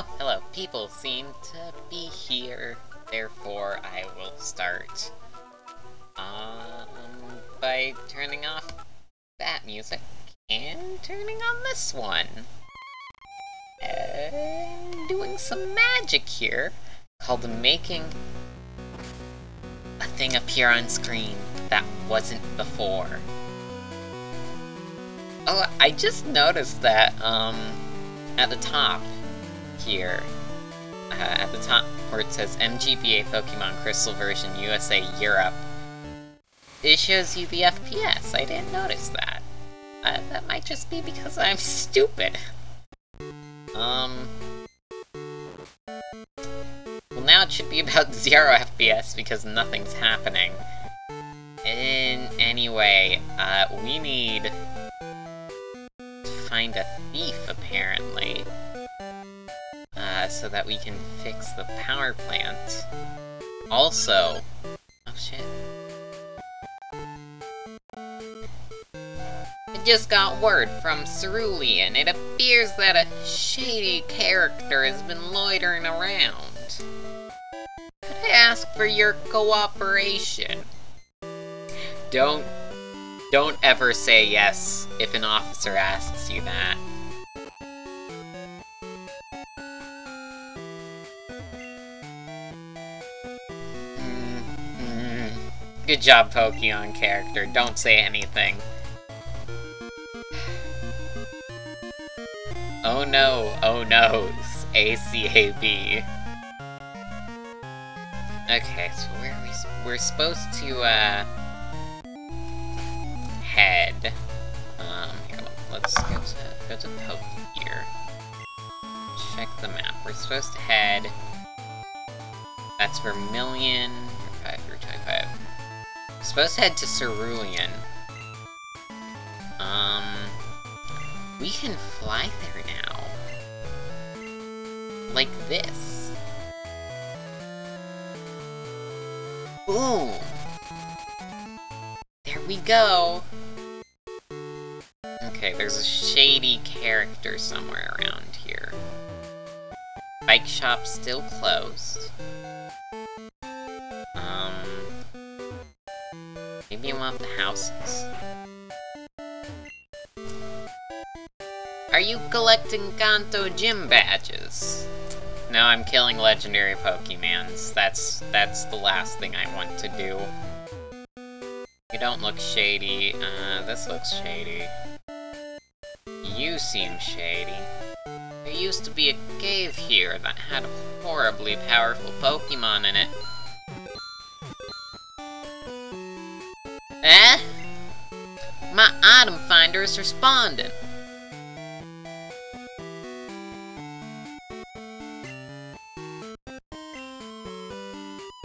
Oh, hello. People seem to be here, therefore I will start. Um, by turning off that music and turning on this one. And doing some magic here called making a thing appear on screen that wasn't before. Oh, I just noticed that, um, at the top here, uh, at the top where it says MGBA Pokemon Crystal version USA Europe, it shows you the FPS. I didn't notice that. Uh, that might just be because I'm stupid. Um... Well, now it should be about 0 FPS because nothing's happening. In anyway, uh, we need to find a thief, apparently. That we can fix the power plant. Also... Oh shit. I just got word from Cerulean. It appears that a shady character has been loitering around. Could I ask for your cooperation? Don't... Don't ever say yes if an officer asks you that. Good job, Pokemon character. Don't say anything. Oh no, oh no, ACAB. Okay, so where are we? We're supposed to, uh, head. Um, here, let's go to, go to Poke here. Check the map. We're supposed to head. That's Vermilion. Supposed to head to Cerulean. Um, we can fly there now. Like this. Boom! There we go! Okay, there's a shady character somewhere around here. Bike shop still closed. Of the houses. Are you collecting Kanto gym badges? No, I'm killing legendary Pokemons. That's that's the last thing I want to do. You don't look shady. Uh, this looks shady. You seem shady. There used to be a cave here that had a horribly powerful Pokemon in it. My item finder is responding.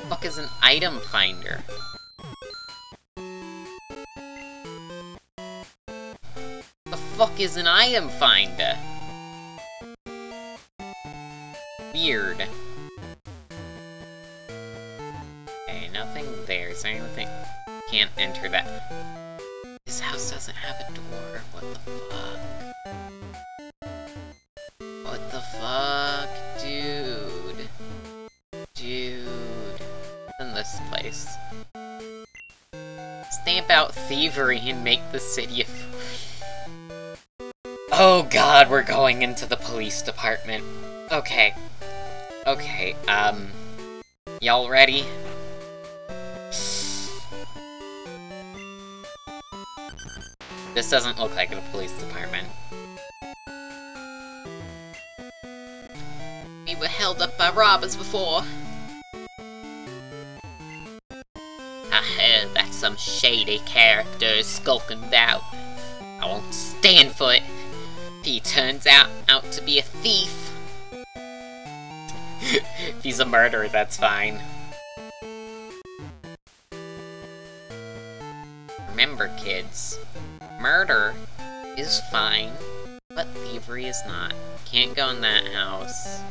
fuck is an item finder? The fuck is an item finder? Thievery and make the city. Oh god, we're going into the police department. Okay. Okay, um... Y'all ready? This doesn't look like a police department. We were held up by robbers before. Some shady characters skulking about. I won't stand for it. If he turns out out to be a thief. if he's a murderer, that's fine. Remember, kids, murder is fine, but thievery is not. Can't go in that house.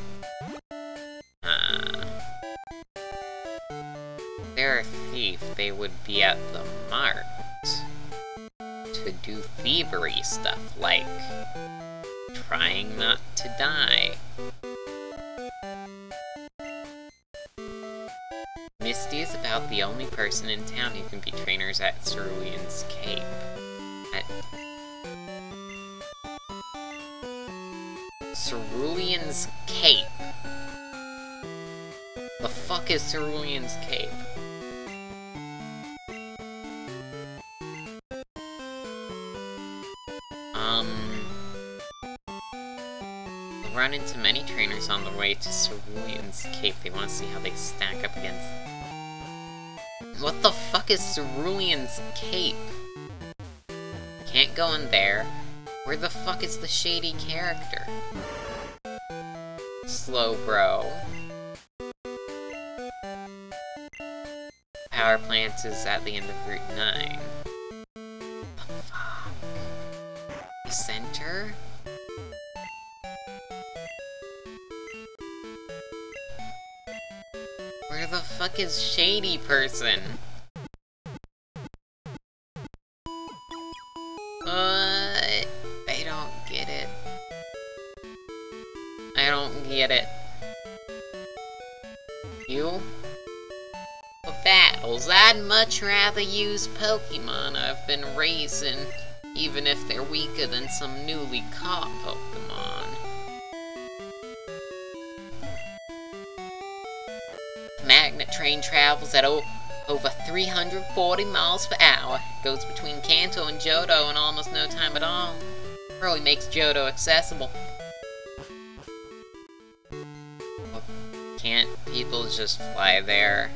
they would be at the mart to do thievery stuff like trying not to die. Misty is about the only person in town who can be trainers at Cerulean's Cape. At Cerulean's Cape. The fuck is Cerulean's Cape? Into many trainers on the way to Cerulean's Cape. They want to see how they stack up against... What the fuck is Cerulean's Cape? Can't go in there. Where the fuck is the shady character? Slowbro. Power plant is at the end of Route 9. Fuck is Shady Person? Uh, I don't get it. I don't get it. You? For battles, I'd much rather use Pokemon I've been raising, even if they're weaker than some newly caught Pokemon. Magnet train travels at over 340 miles per hour. Goes between Kanto and Johto in almost no time at all. Really makes Johto accessible. Can't people just fly there?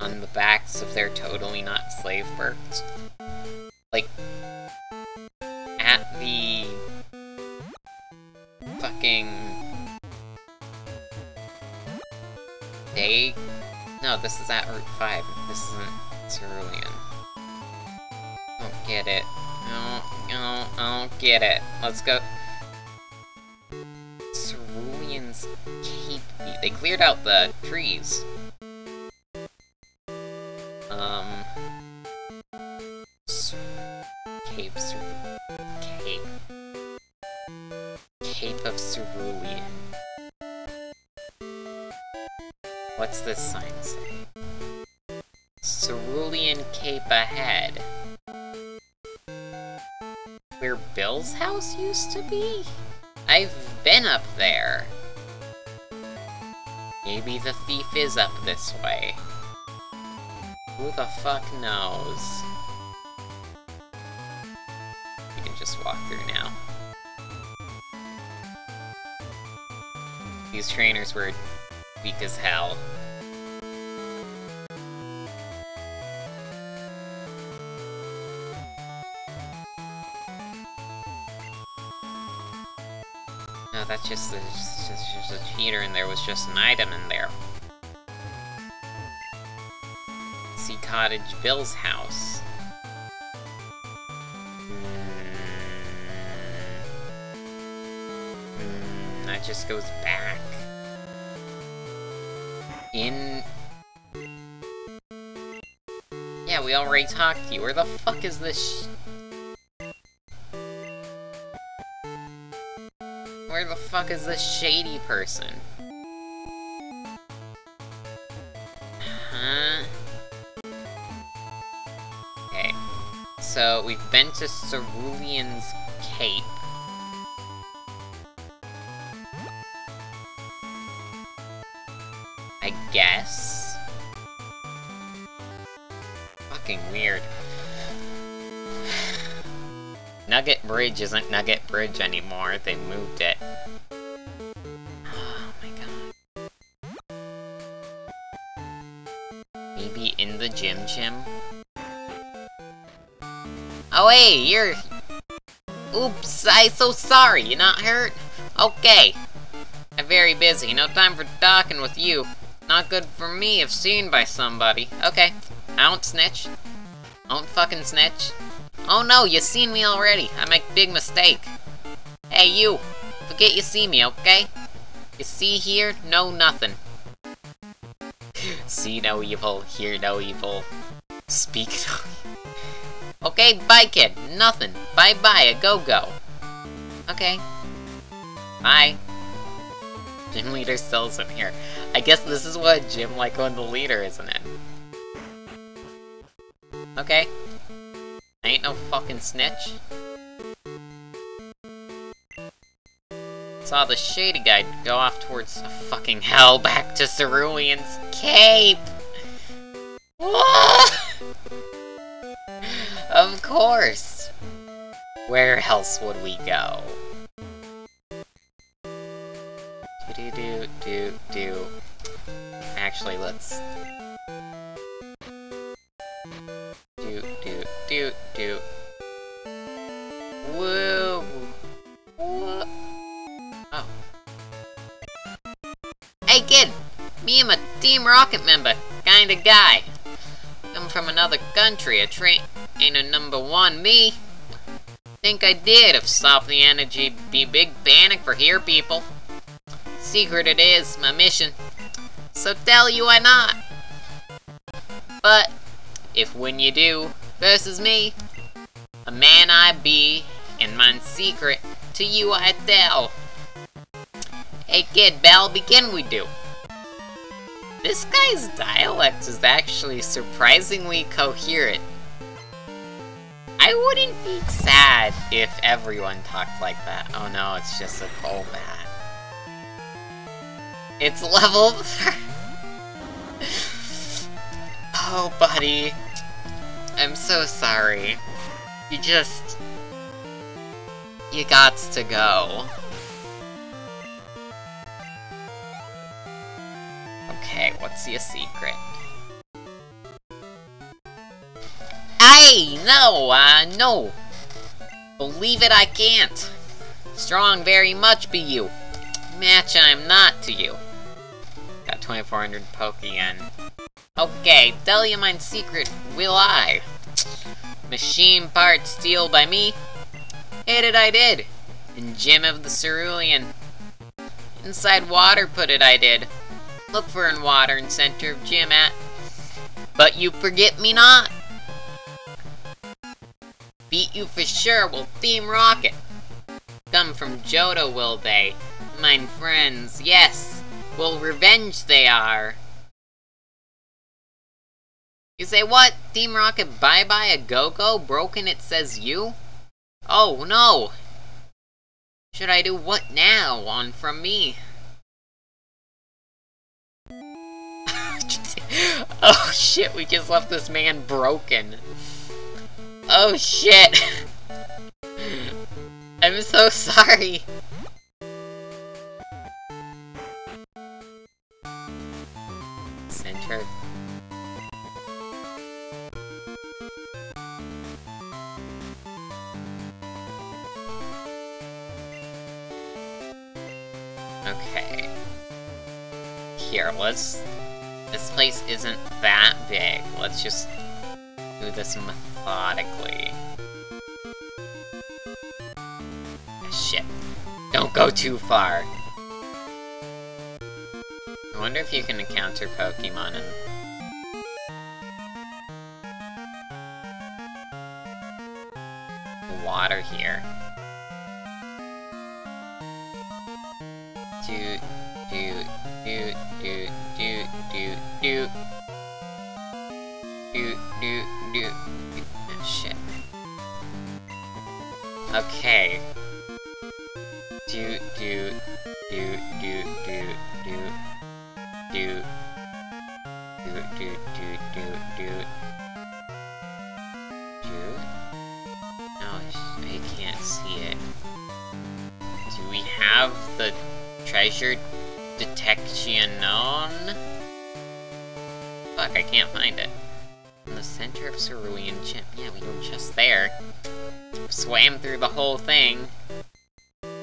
On the backs of their totally not slave birds? Like, at the fucking no, this is at Route 5. This isn't Cerulean. I don't get it. I don't. I don't get it. Let's go. Cerulean's Cape. They cleared out the trees. Used to be? I've been up there. Maybe the thief is up this way. Who the fuck knows? We can just walk through now. These trainers were weak as hell. That's just, a, just, just a cheater and there was just an item in there. Sea Cottage Bill's house. Mm, that just goes back. In... Yeah, we already talked to you. Where the fuck is this fuck is this shady person? Huh? Okay. So, we've been to Cerulean's Cape. I guess? Fucking weird. Nugget Bridge isn't Nugget Bridge anymore, they moved it. Hey, you're... Oops, I'm so sorry, you not hurt? Okay. I'm very busy, no time for talking with you. Not good for me if seen by somebody. Okay, I don't snitch. I don't fucking snitch. Oh no, you seen me already. I make big mistake. Hey you, forget you see me, okay? You see here, no nothing. see no evil, hear no evil, speak no Okay, bye kid, nothing. Bye bye, a go-go. Okay. Bye. Gym leader still isn't here. I guess this is what a gym like when the leader isn't it? Okay. I ain't no fucking snitch. Saw the shady guy go off towards fucking hell back to Cerulean's cape! of course! Where else would we go? Do do do do. Actually, let's do do do do. Woo! Whoa. Oh. Hey kid! Me I'm a Team Rocket member, kinda guy. Come from another country, a train ain't a number one me. Think I did if Stop the Energy be big panic for here people. Secret it is, my mission. So tell you why not. But, if when you do, versus me, a man I be, and mine secret, to you I tell. Hey kid, Bell, begin we do. This guy's dialect is actually surprisingly coherent. I wouldn't be sad if everyone talked like that. Oh no, it's just a callback. It's level... oh, buddy. I'm so sorry. You just... You gots to go. Okay, what's your secret? Hey, no, uh, no. Believe it, I can't. Strong very much be you. Match I'm not to you. Got 2400 Pokeyen. Okay, tell you my secret, will I? Machine part steal by me? Hit it I did. In Gym of the Cerulean. Inside water put it I did. Look for in water in center of gym at. But you forget me not. Beat you for sure, will Team Rocket. Come from Johto, will they? Mine friends, yes. Will revenge they are. You say what? Team Rocket bye-bye a go-go? Broken it says you? Oh, no! Should I do what now on from me? oh shit, we just left this man broken. Oh shit! I'm so sorry! Center. Okay. Here, let's... This place isn't that big. Let's just do this Shit. Don't go too far. I wonder if you can encounter Pokemon in... water here. Do, do, do, do, do, do, do. Do, do, do, Oh, shit. Okay. Do, do, do, do, do, do do. Do do do do do. Do? No I can't see it. Do we have the treasure detection on fuck I can't find it center of Cerulean Gym yeah we were just there. Swam through the whole thing.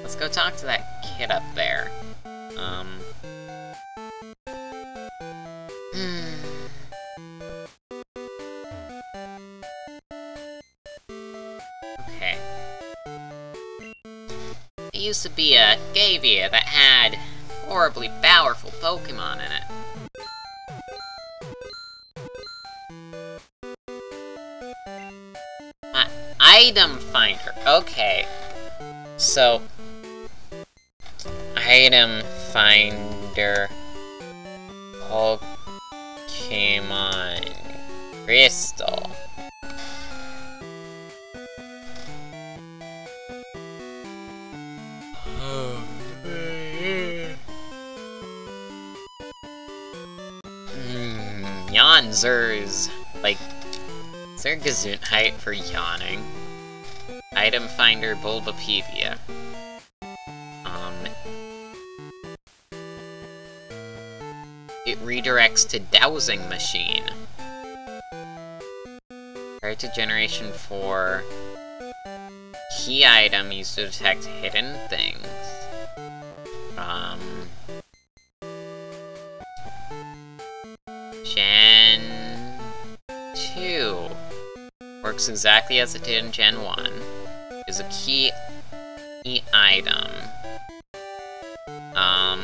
Let's go talk to that kid up there. Um. Okay. It used to be a Gavia that had horribly powerful Pokemon in it. Item finder. Okay. So, item Finder Pokemon Crystal. Hmm, Yawnzers. Like, is there a Gesundheit for yawning? Item Finder Bulbapedia. Um... It redirects to Dowsing Machine. Prior to Generation 4, key item used to detect hidden things. Um... Gen... 2 works exactly as it did in Gen 1. Is a key, key item. Um...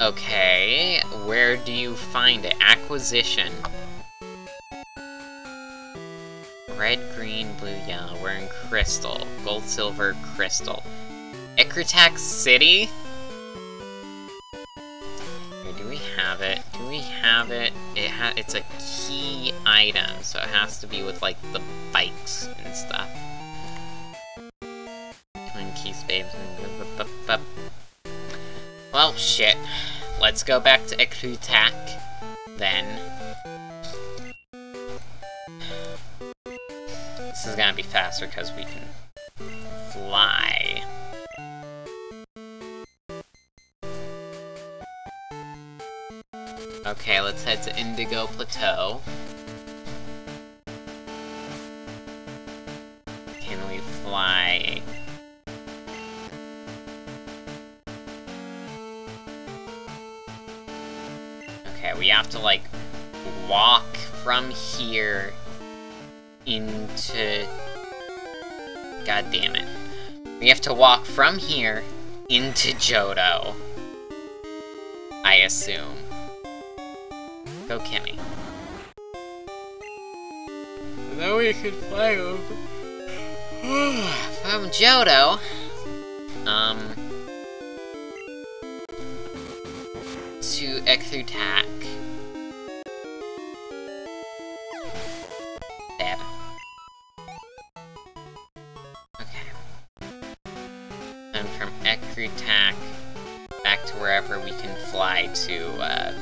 Okay, where do you find it? Acquisition. Red, green, blue, yellow. We're in crystal. Gold, silver, crystal. Ecruteak City? Item, so it has to be with, like, the bikes and stuff. Well, shit. Let's go back to Ecruteak, then. This is gonna be faster because we can walk from here into Johto. I assume. Go Kimmy. Then we can fly over. from Johto. Um... To Ecruteak. Wherever we can fly to, uh...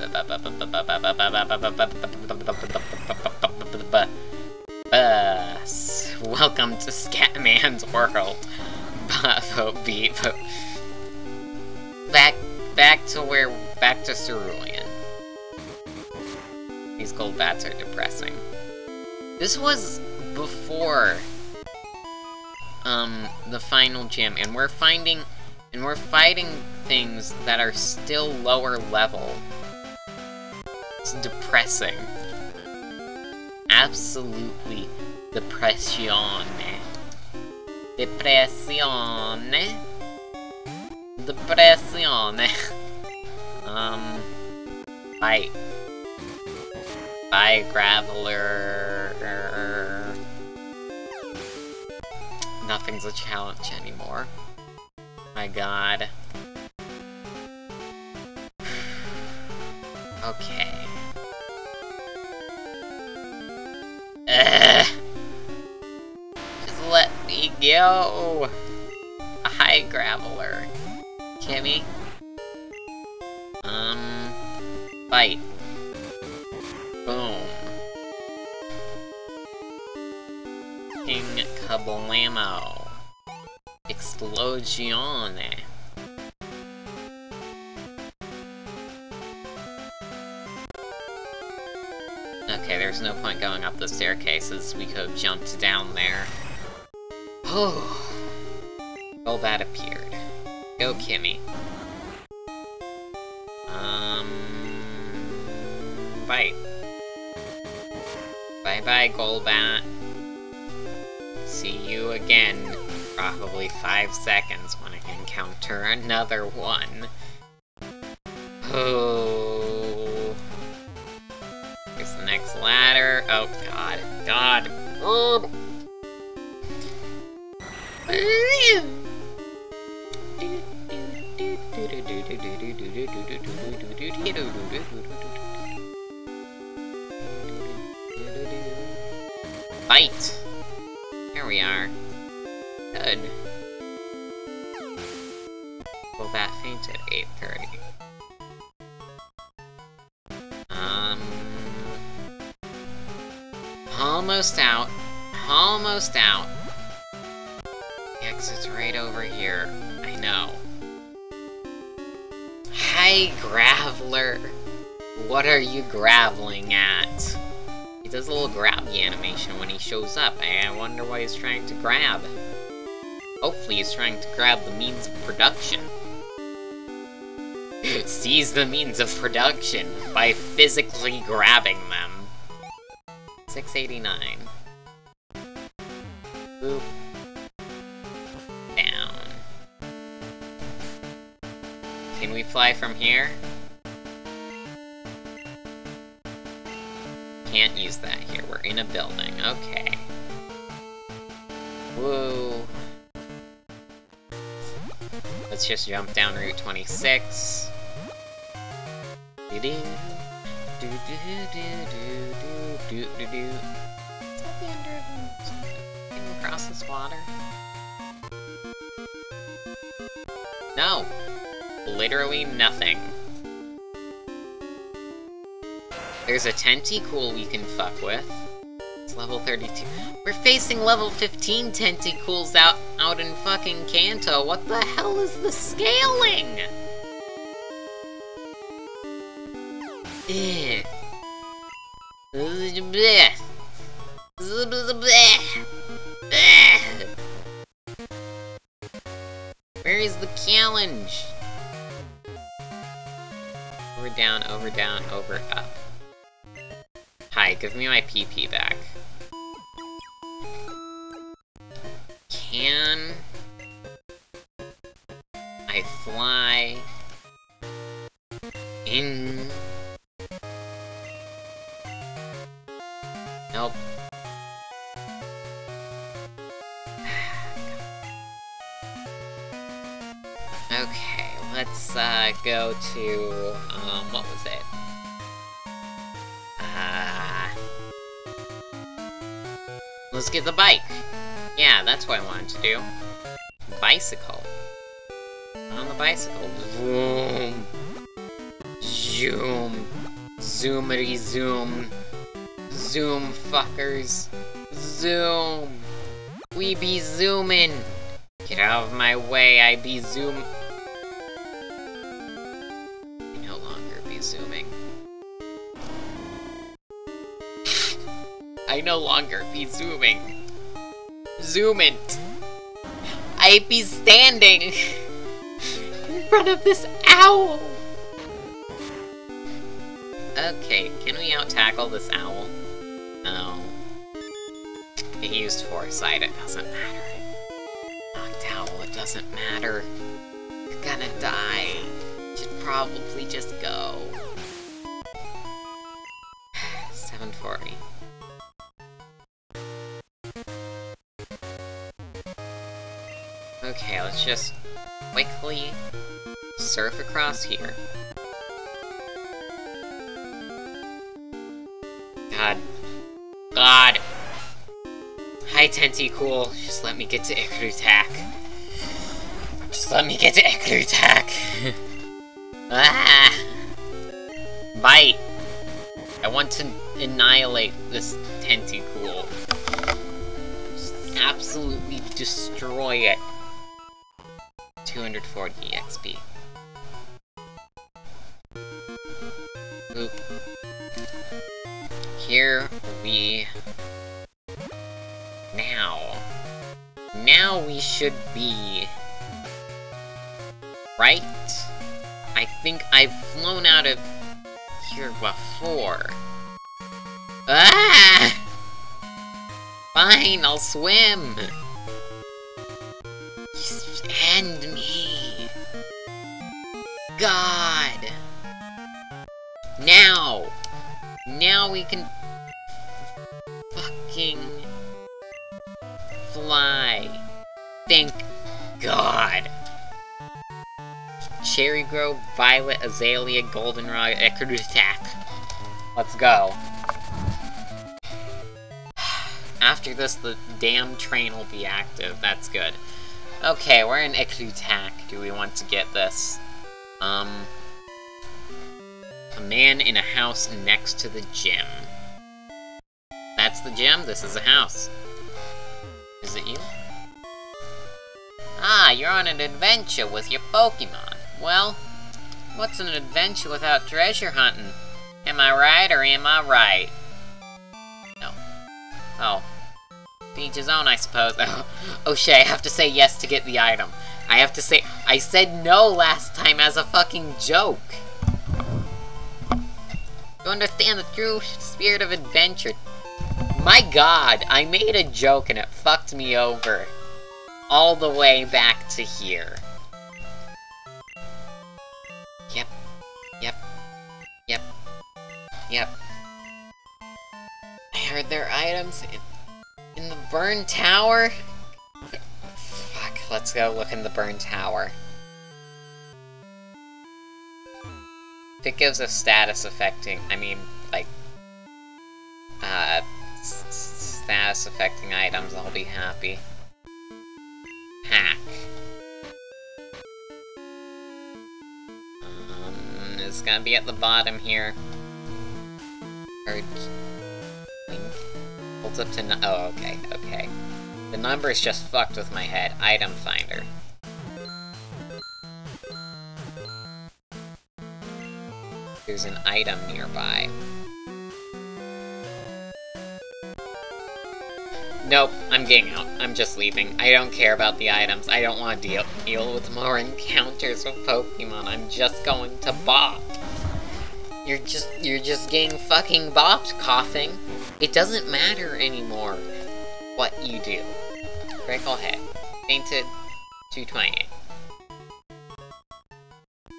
Bus. Welcome to Scatman's world. Buffo beat. Back, back to where, back to Cerulean. These Golbats are depressing. This was before, um, the final gym, and we're finding, and we're fighting things that are still lower level. It's depressing. Absolutely depressione. Depressione. Depressione. um, bite. Bye, Graveler. Nothing's a challenge anymore. My god. Okay. Ugh. Just let me go. A high Graveler. Kimmy. Um, bite. Boom. King Kablamo. Okay, there's no point going up the staircases. We could have jumped down there. Oh. Golbat appeared. Go, Kimmy. Um... Bite. Bye-bye, Golbat. See you again probably five seconds when I encounter another one. Oh. Here's the next ladder. Oh god. God. Oh. Fight! Here we are. Good. Well, that fainted 8.30. Um... Almost out. Almost out. The exit's right over here. I know. Hi, Graveler! What are you graveling at? He does a little grabby animation when he shows up. I wonder what he's trying to grab. Hopefully he's trying to grab the means of production. Seize the means of production by physically grabbing them. 689. Boop. Down. Can we fly from here? Can't use that here. We're in a building. Okay. Whoa. Let's just jump down Route 26. Do-do. Do-do-do-do-do-do-do-do. Is that the of Can we cross this water? No! Literally nothing. There's a Tentacool we can fuck with. It's level 32. We're facing level 15 Tentacools out, out in fucking Kanto. What the hell is the scaling? Where is the challenge? Over, down, over, down, over, up. Hi, give me my PP back. Do. Bicycle. On the bicycle. Zoom. Zoom. Zoomity zoom. Zoom fuckers. Zoom. We be zooming. Get out of my way, I be zoom. I no longer be zooming. I no longer be zooming. Zoom it. I be standing in front of this owl. Okay, can we out-tackle this owl? No. He used foresight, it doesn't matter. Knocked owl, it doesn't matter. You're gonna die. Should probably just go. 740. Okay, let's just quickly surf across here. God. God! Hi, Tentacool. Just let me get to Ikarutak. Just let me get to Ikarutak! ah! Bite! I want to annihilate this Tentacool. Just absolutely destroy it. 240 XP. Oop. Here we... Now. Now we should be... Right? I think I've flown out of here before. Ah! Fine, I'll swim! God! Now! Now we can... Fucking... Fly. Thank God. Cherrygrove, Violet, Azalea, Goldenrod, Attack. Let's go. After this, the damn train will be active. That's good. Okay, we're in Attack. Do we want to get this? Um... A man in a house next to the gym. That's the gym, this is a house. Is it you? Ah, you're on an adventure with your Pokemon. Well, what's an adventure without treasure hunting? Am I right or am I right? No. Oh. Beach his own, I suppose. Oh, shit, I have to say yes to get the item. I have to say- I said no last time as a fucking joke! You understand the true spirit of adventure. My god, I made a joke and it fucked me over. All the way back to here. Yep. Yep. Yep. Yep. I heard there are items in, in the burn tower. Let's go look in the burn tower. If it gives a status affecting, I mean, like, uh, status affecting items, I'll be happy. Hack. Um, it's gonna be at the bottom here. Or, holds up to no- oh, okay, okay. The number's just fucked with my head. Item finder. There's an item nearby. Nope, I'm getting out. I'm just leaving. I don't care about the items. I don't want to deal, deal with more encounters with Pokemon. I'm just going to bop. You're just you're just getting fucking bopped, coughing. It doesn't matter anymore what you do. Critical hit. Fainted 228.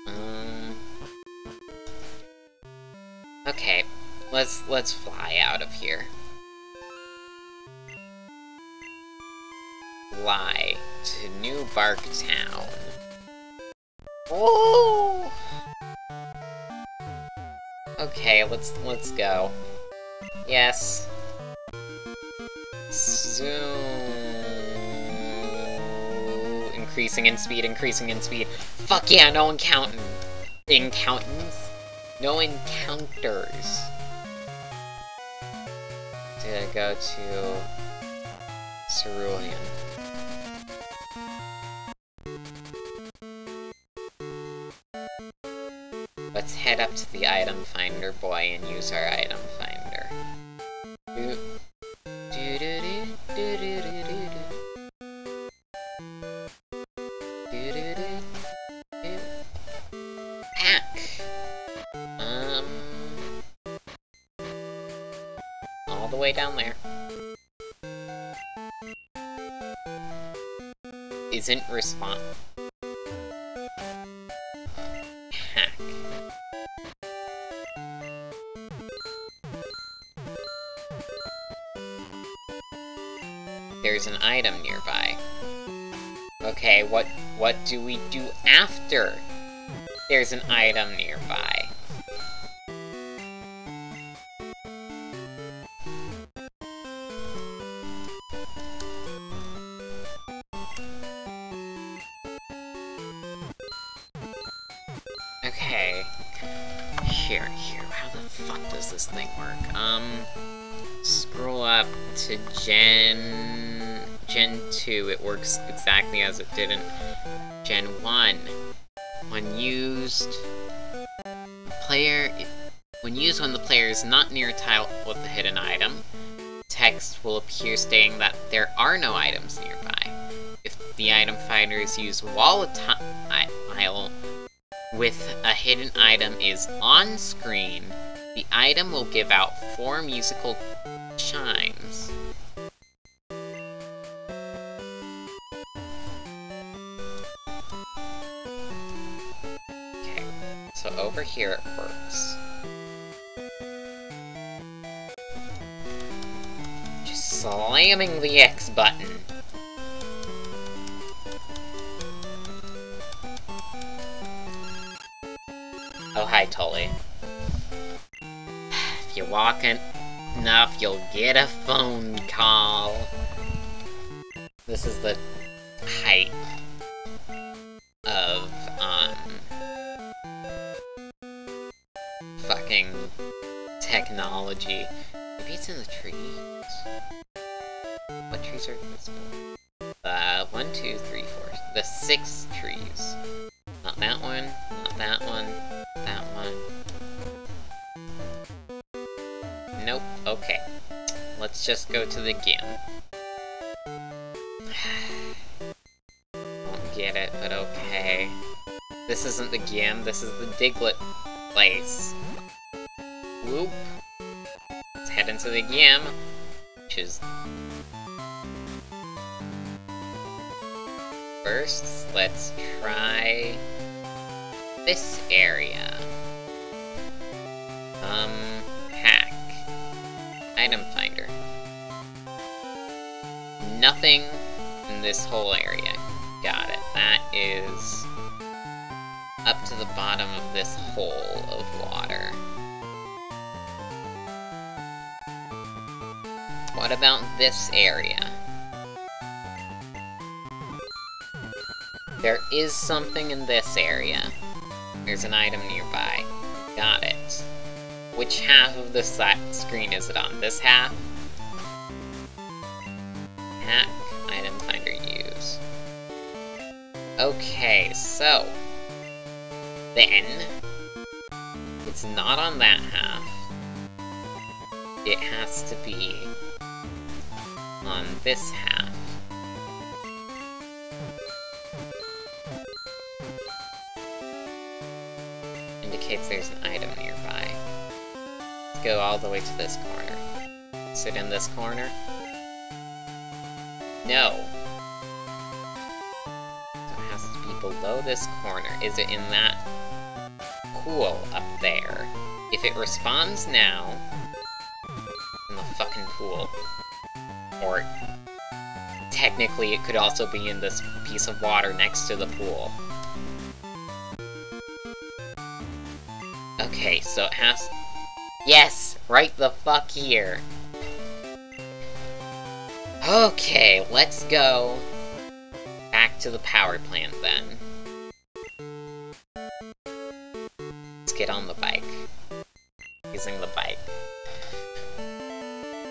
Um Okay, let's let's fly out of here. Fly to New Bark Town. Oh! Okay, let's let's go. Yes. Zoom. Increasing in speed, increasing in speed. Fuck yeah, no encounter. Encounters? No encounters. To go to Cerulean. Let's head up to the item finder boy and use our item finder. There's an item nearby. Okay, what what do we do after there's an item nearby? Works exactly as it did in Gen 1. When used... Player... When used when the player is not near a tile with a hidden item, text will appear stating that there are no items nearby. If the item finder is used while a tile with a hidden item is on screen, the item will give out four musical chimes. Over here it works. Just slamming the X button. Oh, hi, Tully. If you walk enough, you'll get a phone call. This is the height technology. Maybe it's in the trees. What trees are visible? Uh, one, two, three, four. The six trees. Not that one, not that one, that one. Nope, okay. Let's just go to the gym. Don't get it, but okay. This isn't the gym, this is the Diglett place. Whoop. Let's head into the gym, which is First, let's try this area. Um, hack. Item finder. Nothing in this whole area. Got it. That is up to the bottom of this hole of water. What about this area? There is something in this area. There's an item nearby. Got it. Which half of the screen is it on? This half? Hack, item finder use. Okay, so... Then... It's not on that half. It has to be on this half. indicates there's an item nearby. Let's go all the way to this corner. Sit in this corner? No. So it has to be below this corner. Is it in that pool up there? If it responds now, in the fucking pool. Or technically it could also be in this piece of water next to the pool. Okay, so it has... Yes! Right the fuck here! Okay, let's go back to the power plant then. Let's get on the bike. Using the bike.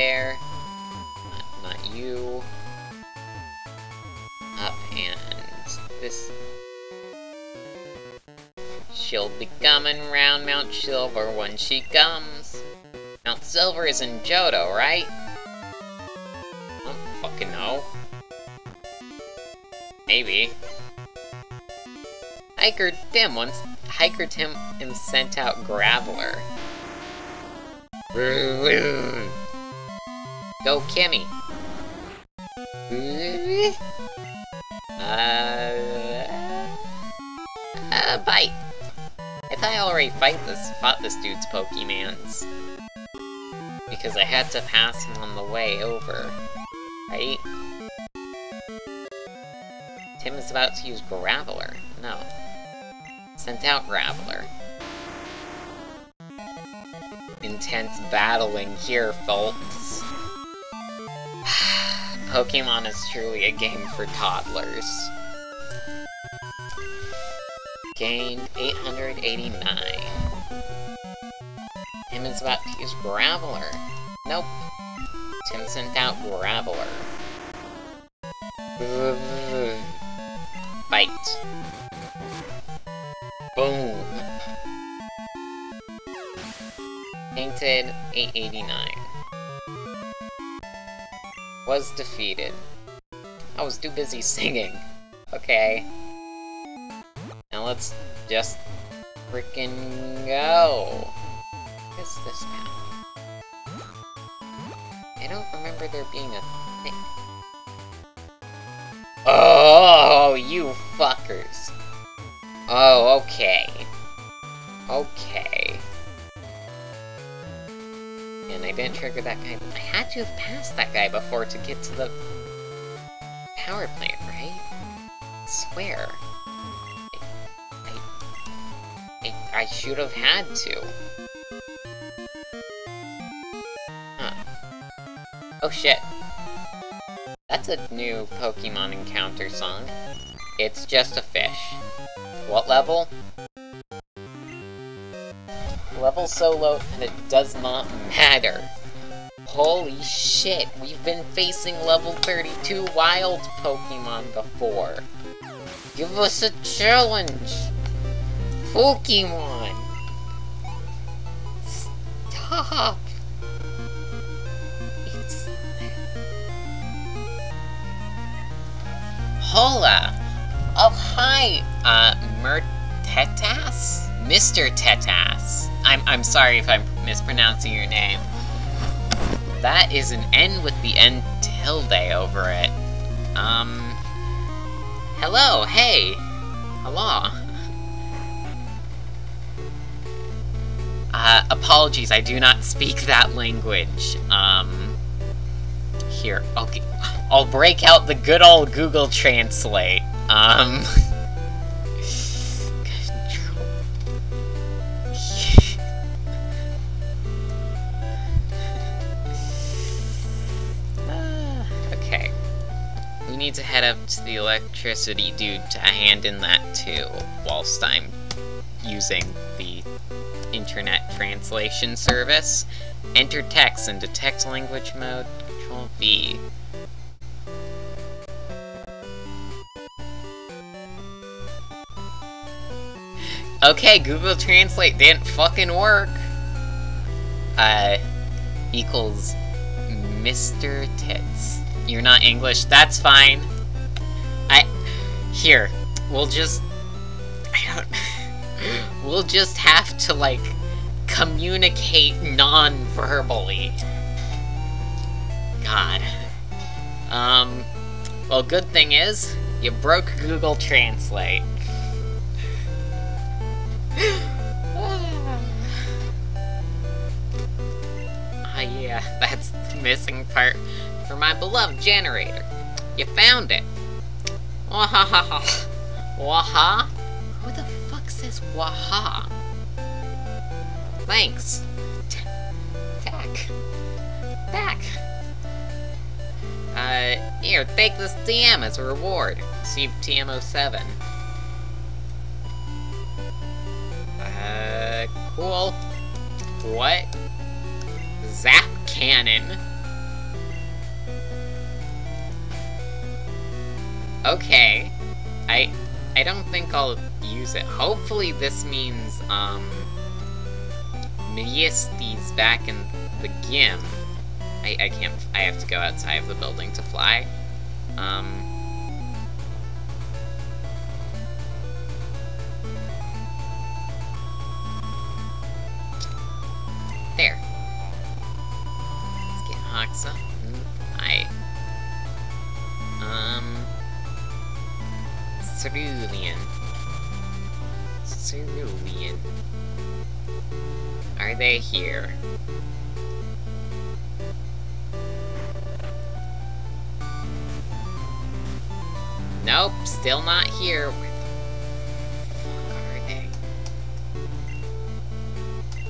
there. Not, not you. Up and this... She'll be coming round Mount Silver when she comes. Mount Silver is in Johto, right? I don't fucking know. Maybe. Hiker Tim once Hiker Tim and sent out Graveler. Go Kimmy. Uh, uh, bite. I thought I already fight this, fought this dude's Pokemons. Because I had to pass him on the way over, right? Tim is about to use Graveler. No. Sent out Graveler. Intense battling here, folks. Pokemon is truly a game for toddlers. Gained 889. Tim is about to use Graveler. Nope. Tim sent out Graveler. Bite. Boom. Painted 889 was defeated. I was too busy singing. Okay. Now let's just freaking go. What is this path? I don't remember there being a thing. Oh, you fuckers. Oh, okay. Okay. And I didn't trigger that guy. I had to have passed that guy before to get to the power plant, right? I swear. I, I, I should have had to. Huh. Oh shit. That's a new Pokemon encounter song. It's just a fish. What level? Level so low that it does not matter. Holy shit, we've been facing level 32 wild Pokemon before. Give us a challenge! Pokemon! Stop! It's... Hola! Oh, hi, uh, Mertetas? Mr. Tetas. I'm, I'm sorry if I'm mispronouncing your name. That is an N with the N tilde over it. Um... Hello, hey! Hello. Uh, apologies, I do not speak that language. Um... Here, I'll, I'll break out the good old Google Translate. Um... need to head up to the electricity dude to hand in that too, whilst I'm using the internet translation service. Enter text and detect language mode, Control V. Okay, Google Translate didn't fucking work. Uh, equals Mr. Tits. You're not English, that's fine. I, here, we'll just, I don't, we'll just have to, like, communicate non-verbally. God. Um, well, good thing is, you broke Google Translate. Ah, yeah, that's the missing part for my beloved generator. You found it. Wahaha. Waha? Who the fuck says waha? Thanks. Tack. Back. Uh, here, take this TM as a reward. Receive TM07. Uh, cool. What? Zap cannon. Okay. I I don't think I'll use it. Hopefully this means, um... Miestes back in the Gym. I, I can't... I have to go outside of the building to fly. Um... Cerulean. Cerulean. Are they here? Nope, still not here. Where the fuck are they?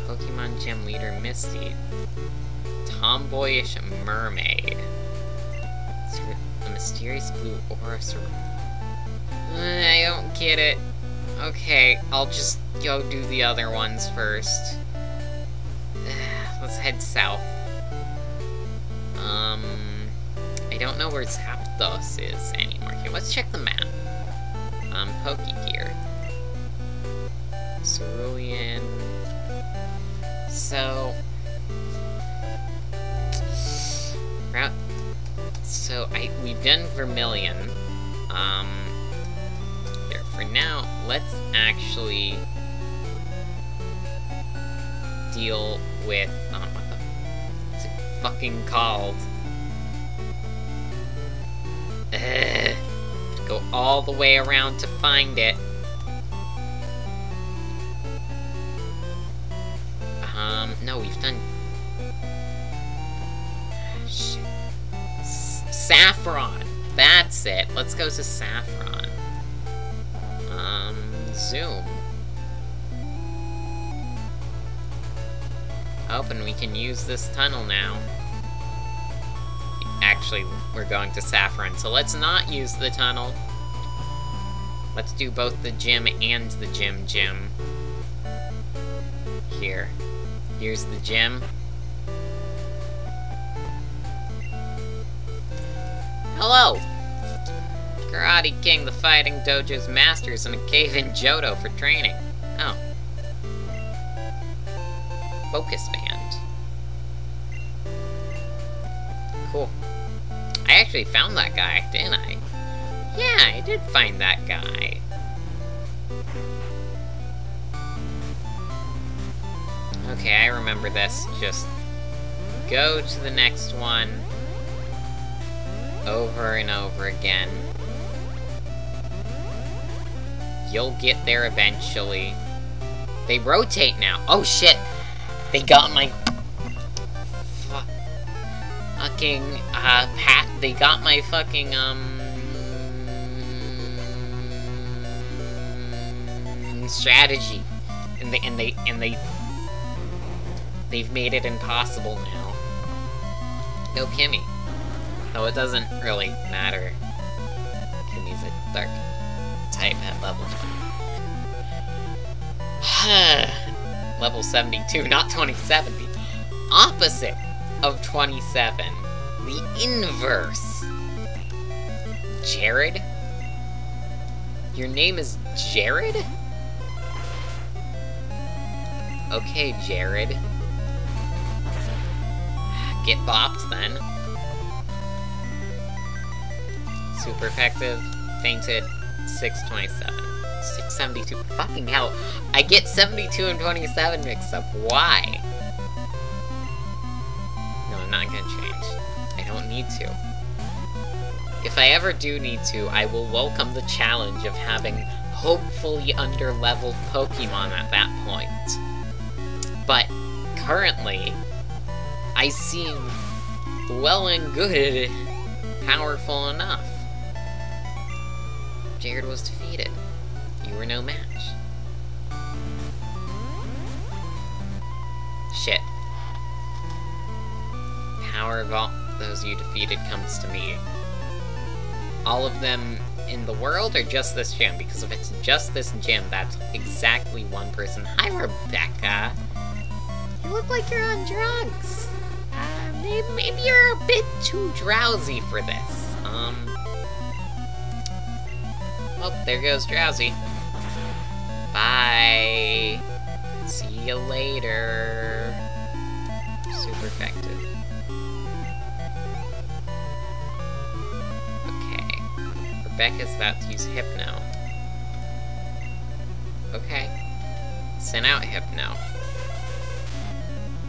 Pokemon Gym Leader Misty. Tomboyish Mermaid. A mysterious blue aura I don't get it. Okay, I'll just go do the other ones first. Let's head south. Um, I don't know where Zapdos is anymore. Here, let's check the map. Um, Pokegear. Cerulean. So... Route... So, I we've done Vermilion. Um... For now, let's actually deal with, oh, what the, what's it fucking called? Ugh. Go all the way around to find it. Um, no, we've done... Shit. Saffron! That's it. Let's go to Saffron. Um, zoom. Hoping we can use this tunnel now. Actually, we're going to Saffron, so let's not use the tunnel. Let's do both the gym and the gym gym. Here. Here's the gym. Hello! Karate King, the fighting dojo's master, is in a cave in Johto for training. Oh. Focus band. Cool. I actually found that guy, didn't I? Yeah, I did find that guy. Okay, I remember this. Just go to the next one over and over again. You'll get there eventually. They rotate now. Oh shit! They got my fucking uh pat. They got my fucking um strategy, and they and they and they they've made it impossible now. No Kimmy. Though it doesn't really matter. Kimmy's a dark at level level 72, not 27. The opposite of 27. The inverse. Jared? Your name is Jared? Okay, Jared. Get bopped, then. Super effective. Fainted. 627. 672. Fucking hell. I get 72 and 27 mixed up. Why? No, I'm not gonna change. I don't need to. If I ever do need to, I will welcome the challenge of having hopefully under-leveled Pokemon at that point. But, currently, I seem well and good powerful enough. Jared was defeated. You were no match. Shit. Power of all those you defeated comes to me. All of them in the world, or just this gym? Because if it's just this gym, that's exactly one person. Hi, Rebecca! You look like you're on drugs. Uh, maybe, maybe you're a bit too drowsy for this. Um... Oh, there goes Drowzee. Bye! See you later. Super effective. Okay. Rebecca's about to use Hypno. Okay. Send out Hypno.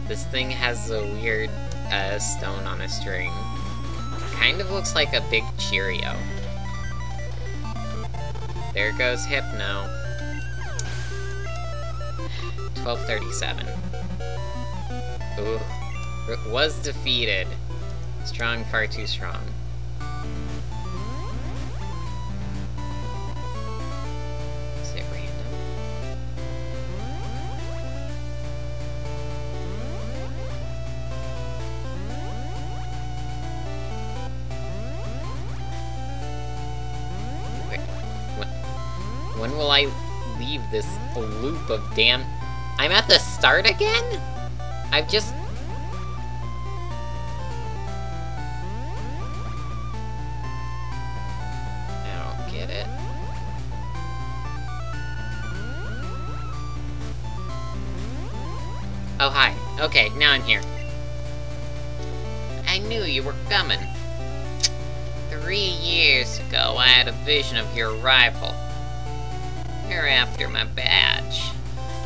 This thing has a weird uh, stone on a string. Kind of looks like a big Cheerio. There goes Hypno. 1237. Ooh. Was defeated. Strong, far too strong. When will I leave this loop of damn... I'm at the start again? I've just... I don't get it. Oh, hi. Okay, now I'm here. I knew you were coming. Three years ago, I had a vision of your arrival. After my badge.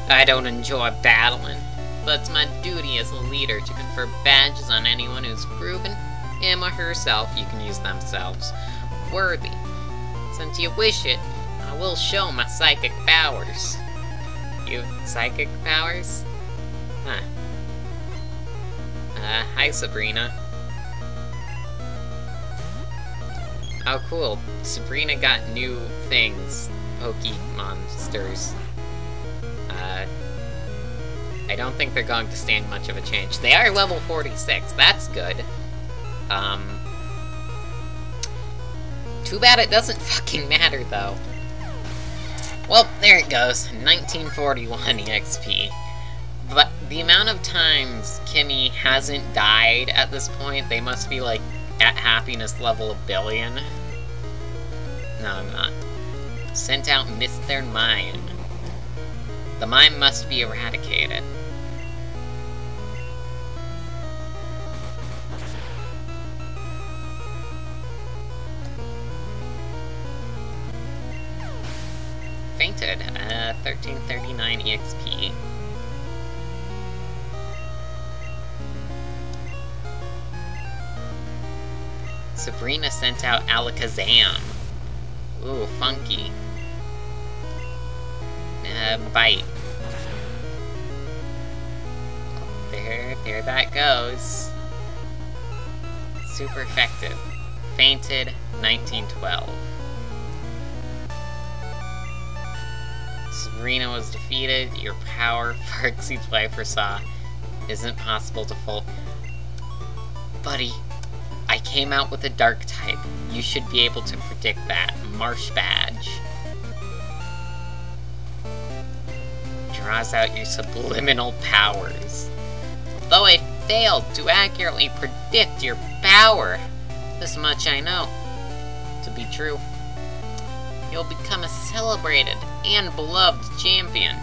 I don't enjoy battling, but it's my duty as a leader to confer badges on anyone who's proven, him or herself, you can use themselves, worthy. Since you wish it, I will show my psychic powers. You have psychic powers? Huh. Uh, hi Sabrina. Oh cool, Sabrina got new things, Pokemonsters. Uh, I don't think they're going to stand much of a change. They are level 46, that's good. Um, too bad it doesn't fucking matter, though. Well, there it goes. 1941 EXP. But the amount of times Kimmy hasn't died at this point, they must be, like, at happiness level a billion. No, I'm not. Sent out Mr. Mime. The mime must be eradicated. Fainted, uh, 1339 EXP. Sabrina sent out Alakazam. Ooh, funky. Uh, bite. There, there that goes. Super effective. Fainted, 1912. Sabrina was defeated, your power far exceeds what I foresaw. Isn't possible to full... Buddy, I came out with a dark type. You should be able to predict that. Marsh Badge. Draws out your subliminal powers. Though I failed to accurately predict your power, this much I know to be true. You'll become a celebrated and beloved champion.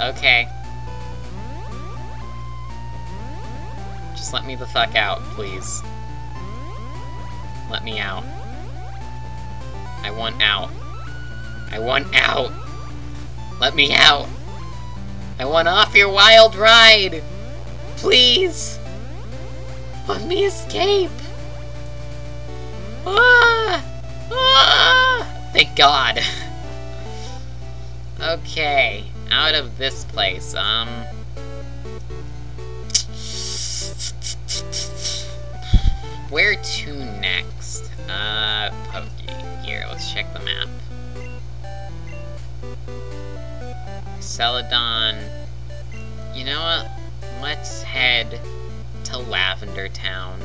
Okay. Just let me the fuck out, please. Let me out. I want out. I want out! Let me out! I want off your wild ride! Please! Let me escape! Ah! Ah! Thank God! okay, out of this place, um... Where to next? Uh, Pokey. Here, let's check the map. Celadon. You know what? Let's head to Lavender Town.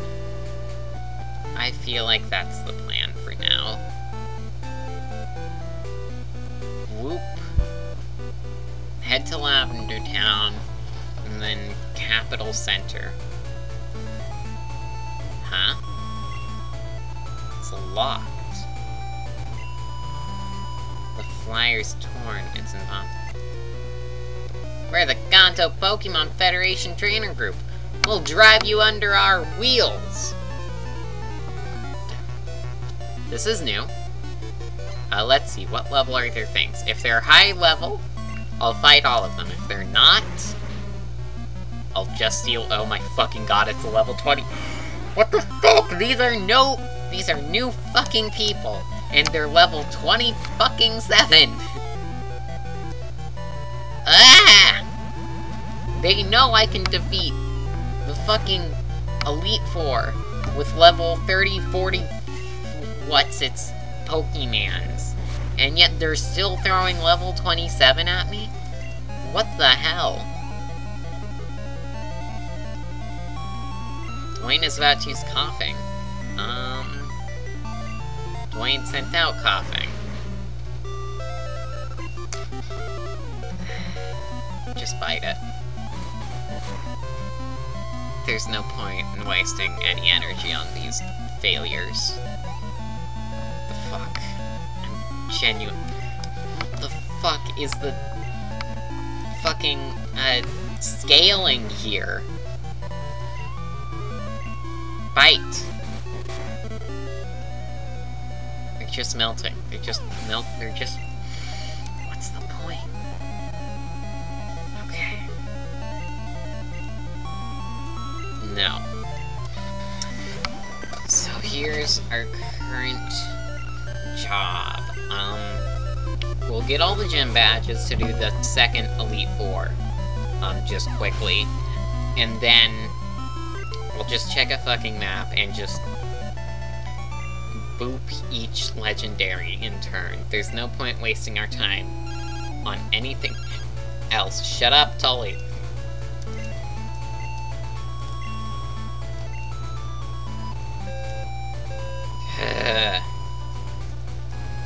I feel like that's the plan for now. Whoop. Head to Lavender Town, and then Capital Center. Huh? It's locked. The flyer's torn. It's impossible. We're the Kanto Pokemon Federation Trainer Group. We'll drive you under our wheels. This is new. Uh, let's see, what level are their things? If they're high level, I'll fight all of them. If they're not, I'll just steal- oh my fucking god, it's a level 20- what the fuck? These are no... These are new fucking people. And they're level 20 fucking 7. They know I can defeat the fucking Elite Four with level 30, 40... What's its Pokemans. And yet they're still throwing level 27 at me? What the hell? Dwayne is about to use Koffing. Um... Dwayne sent out Koffing. Just bite it. There's no point in wasting any energy on these failures. The fuck? I'm genuine. What the fuck is the fucking, uh, scaling here? Bite! They're just melting. They're just melt- they're just No. So here's our current job. Um, we'll get all the gym badges to do the second Elite Four, um, just quickly. And then we'll just check a fucking map and just boop each legendary in turn. There's no point wasting our time on anything else. Shut up, Tully.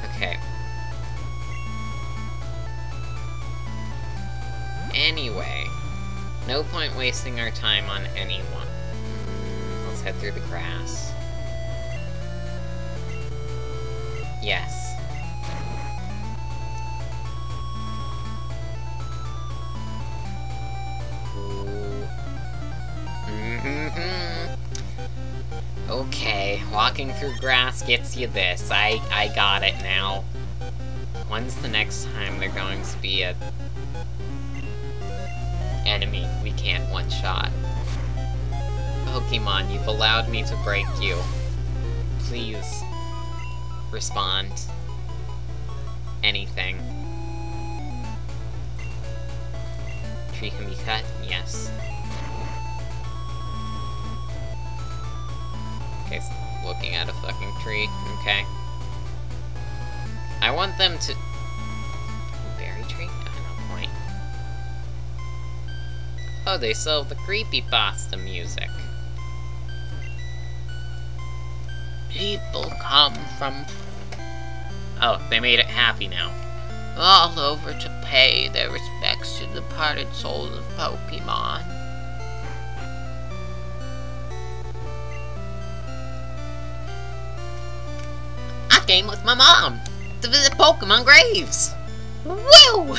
Okay. Anyway, no point wasting our time on anyone. Let's head through the grass. Yes. Walking through grass gets you this. I, I got it now. When's the next time they're going to be a enemy we can't one-shot? Pokemon, you've allowed me to break you. Please, respond. Anything. Tree can be cut? Yes. Okay, looking at a fucking tree. Okay. I want them to... Berry tree? No point. Oh, they sell the creepy pasta music. People come from Oh, they made it happy now. all over to pay their respects to the departed souls of Pokemon. I came with my mom to visit Pokemon graves. Woo!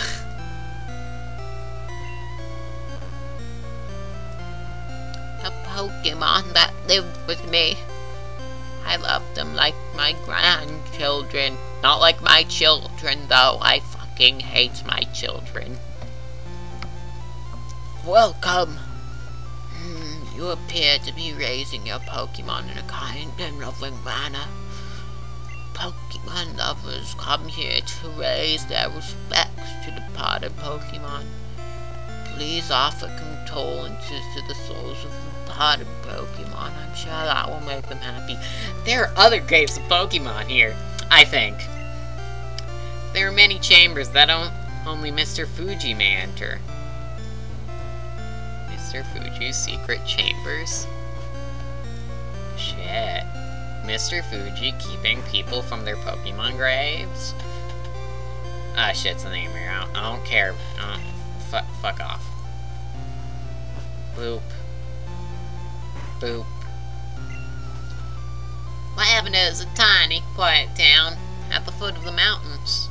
The Pokemon that lived with me. I loved them like my grandchildren. Not like my children, though. I fucking hate my children. Welcome. Hmm, you appear to be raising your Pokemon in a kind and loving manner. Pokemon lovers come here to raise their respects to the departed Pokemon. Please offer condolences to the souls of the departed Pokemon. I'm sure that will make them happy. There are other graves of Pokemon here, I think. There are many chambers that only Mr. Fuji may enter. Mr. Fuji's secret chambers? Shit. Mr. Fuji keeping people from their Pokemon graves? Ah, shit's the name here. I don't, I don't care. Uh, fu fuck off. Boop. Boop. Lavender is a tiny, quiet town at the foot of the mountains.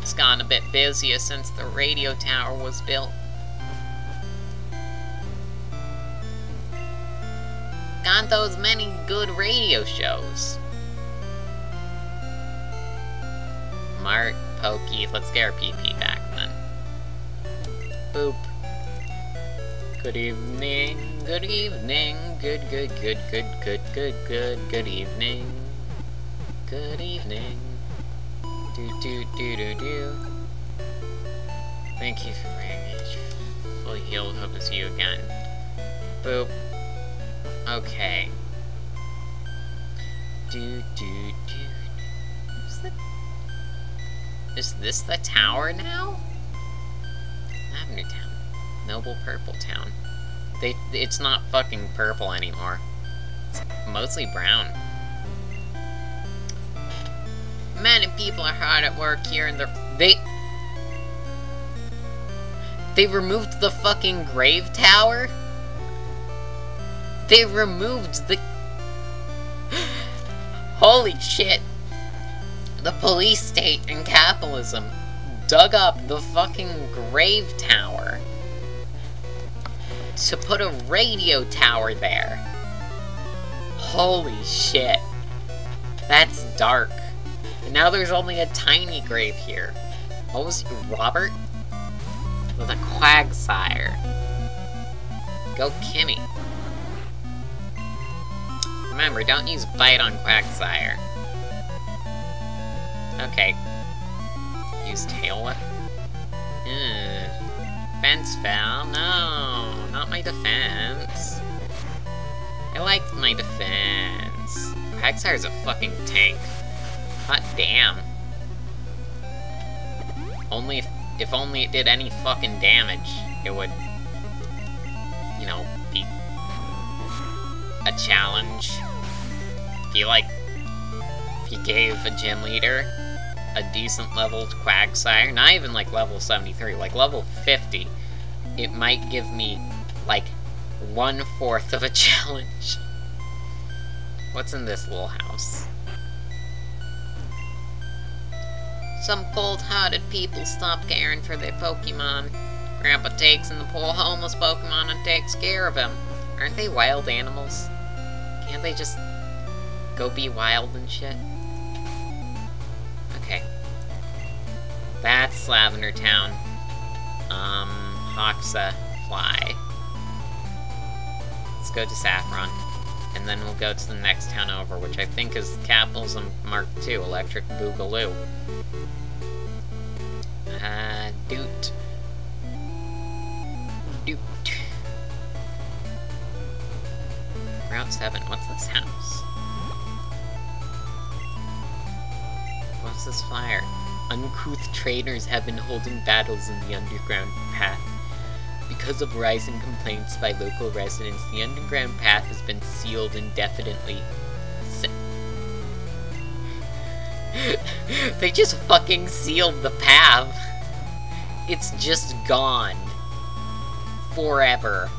It's gotten a bit busier since the radio tower was built. Kanto's many good radio shows. Mark, Pokey, let's get our PP back then. Boop. Good evening, good evening, good, good, good, good, good, good, good, good evening. Good evening. Do, do, do, do, do. Thank you for ringing. Fully healed, hope to see you again. Boop. Okay. Do, do, do. Is, the... Is this the tower now? Lavender Town. Noble Purple Town. They, it's not fucking purple anymore. It's mostly brown. Many people are hard at work here in the... They... They removed the fucking grave tower? They removed the... Holy shit! The police state and capitalism dug up the fucking grave tower to put a radio tower there. Holy shit. That's dark. And now there's only a tiny grave here. What was Robert? With a Quagsire. Go Kimmy. Remember, don't use Bite on Quagsire. Okay. Use Tail Whip? Ugh. Fence fell? No, not my defense. I liked my defense. Quagsire's a fucking tank. Hot damn. Only if, if only it did any fucking damage, it would, you know, a challenge. If you, like, if you gave a gym leader a decent leveled Quagsire, not even, like, level 73, like, level 50, it might give me, like, one-fourth of a challenge. What's in this little house? Some cold-hearted people stop caring for their Pokemon. Grandpa takes in the poor homeless Pokemon and takes care of him. Aren't they wild animals? Can't they just go be wild and shit? Okay. That's Lavender Town. Um, Hoxa, fly. Let's go to Saffron. And then we'll go to the next town over, which I think is Capitalism Mark II, Electric Boogaloo. Uh, doot. Doot. Route 7, what's this house? What's this flyer? Uncouth traders have been holding battles in the underground path. Because of rising complaints by local residents, the underground path has been sealed indefinitely. Se they just fucking sealed the path. It's just gone. Forever.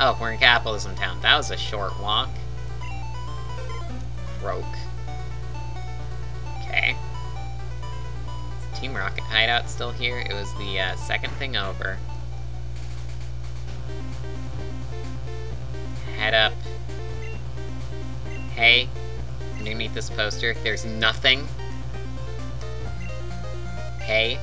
Oh, we're in Capitalism Town. That was a short walk. Croak. Okay. Is Team Rocket hideout still here? It was the uh, second thing over. Head up. Hey, underneath this poster, there's nothing. Hey.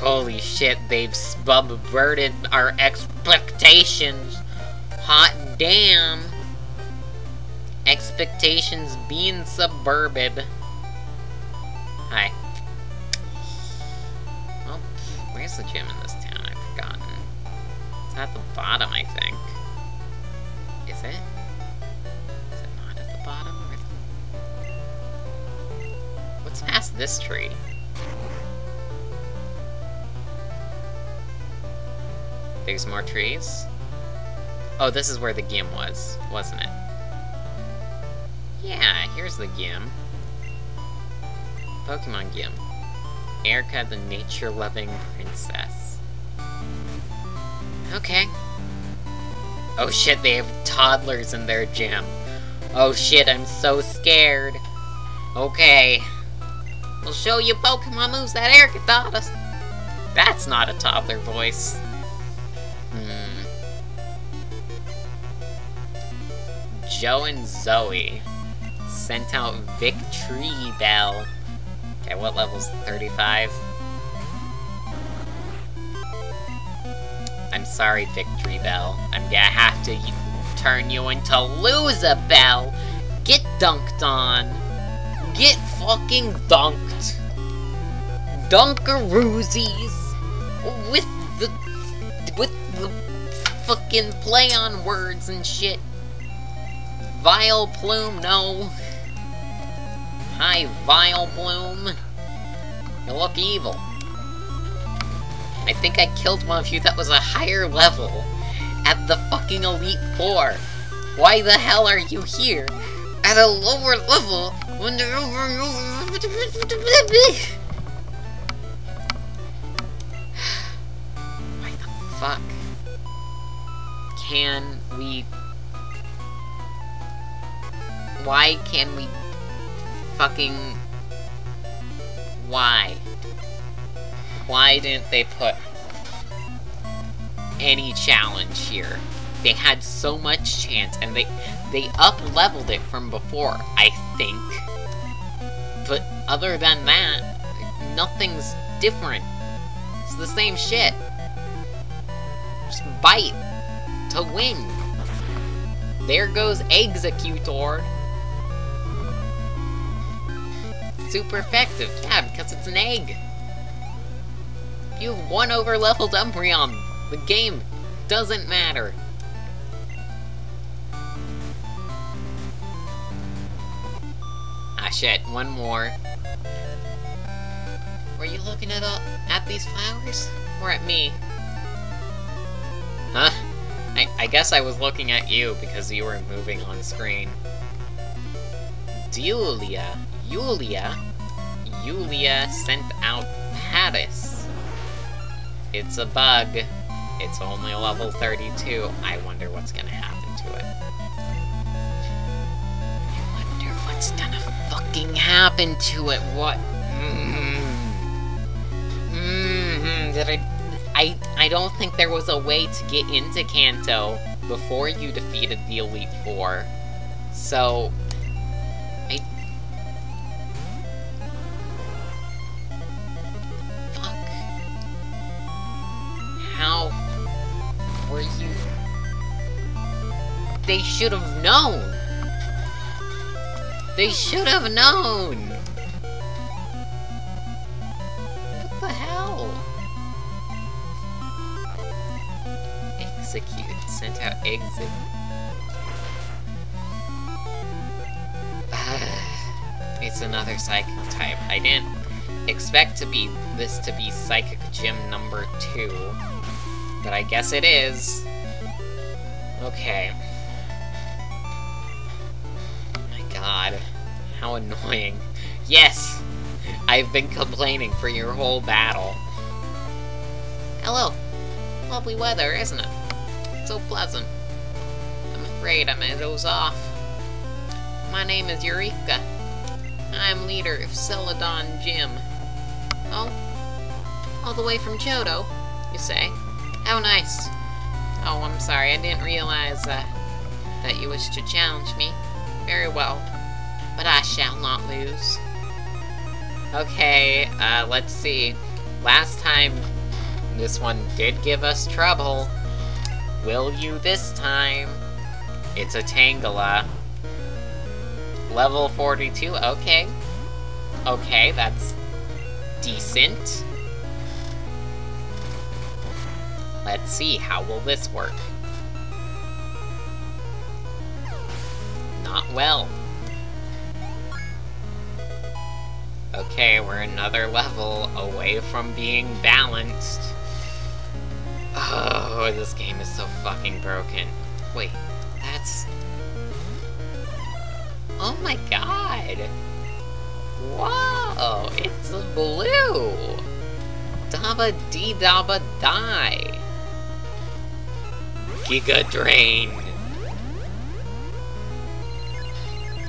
Holy shit, they've subverted our expectations. Hot damn. Expectations being suburban. Hi. Well, where's the gym in this town? I've forgotten. It's at the bottom, I think. Is it? Is it not at the bottom? What's past this tree? There's more trees? Oh, this is where the Gym was, wasn't it? Yeah, here's the Gym. Pokemon Gym. Erika the nature-loving princess. Okay. Oh shit, they have toddlers in their gym. Oh shit, I'm so scared. Okay. We'll show you Pokemon moves that Erika taught us. That's not a toddler voice. Joe and Zoe sent out Victory Bell. Okay, what level's 35? I'm sorry, Victreebel. I'm gonna have to turn you into Loser Bell. Get dunked on. Get fucking dunked. Dunkaroosies. With the... with the fucking play on words and shit. Vileplume, no. Hi, Vile Bloom. You look evil. I think I killed one of you that was a higher level at the fucking Elite Four. Why the hell are you here at a lower level when they're over? Why the fuck? Can we... Why can we fucking... Why? Why didn't they put any challenge here? They had so much chance, and they they up-leveled it from before, I think. But other than that, nothing's different. It's the same shit. Just bite. to win. There goes Exeggutor. Super effective, yeah, because it's an egg. You have one over-leveled Umbreon. The game doesn't matter. Ah shit, one more. Were you looking at, at these flowers? Or at me? Huh? I, I guess I was looking at you because you were moving on screen. Julia. Yulia? Yulia sent out Paras. It's a bug. It's only level 32. I wonder what's gonna happen to it. I wonder what's gonna fucking happen to it. What? Mm hmm. Mm hmm. Did I I, I don't think there was a way to get into Kanto before you defeated the Elite Four. So, They should have known! They should have known! What the hell? Exeggcute. Sent out exit. it's another psychic type. I didn't expect to be this to be psychic gym number two, but I guess it is. Okay. God. How annoying. Yes! I've been complaining for your whole battle. Hello. Lovely weather, isn't it? so pleasant. I'm afraid I may doze off. My name is Erika. I'm leader of Celadon Gym. Oh? All the way from Johto, you say? How nice. Oh, I'm sorry, I didn't realize uh, that you wished to challenge me. Very well. But I shall not lose. Okay, uh, let's see. Last time, this one did give us trouble. Will you this time? It's a Tangela. Level 42, okay. Okay, that's decent. Let's see, how will this work? Not well. Okay, we're another level away from being balanced. Oh, this game is so fucking broken. Wait, that's... Oh my god! Whoa, it's blue! Daba dee daba die! Giga Drain!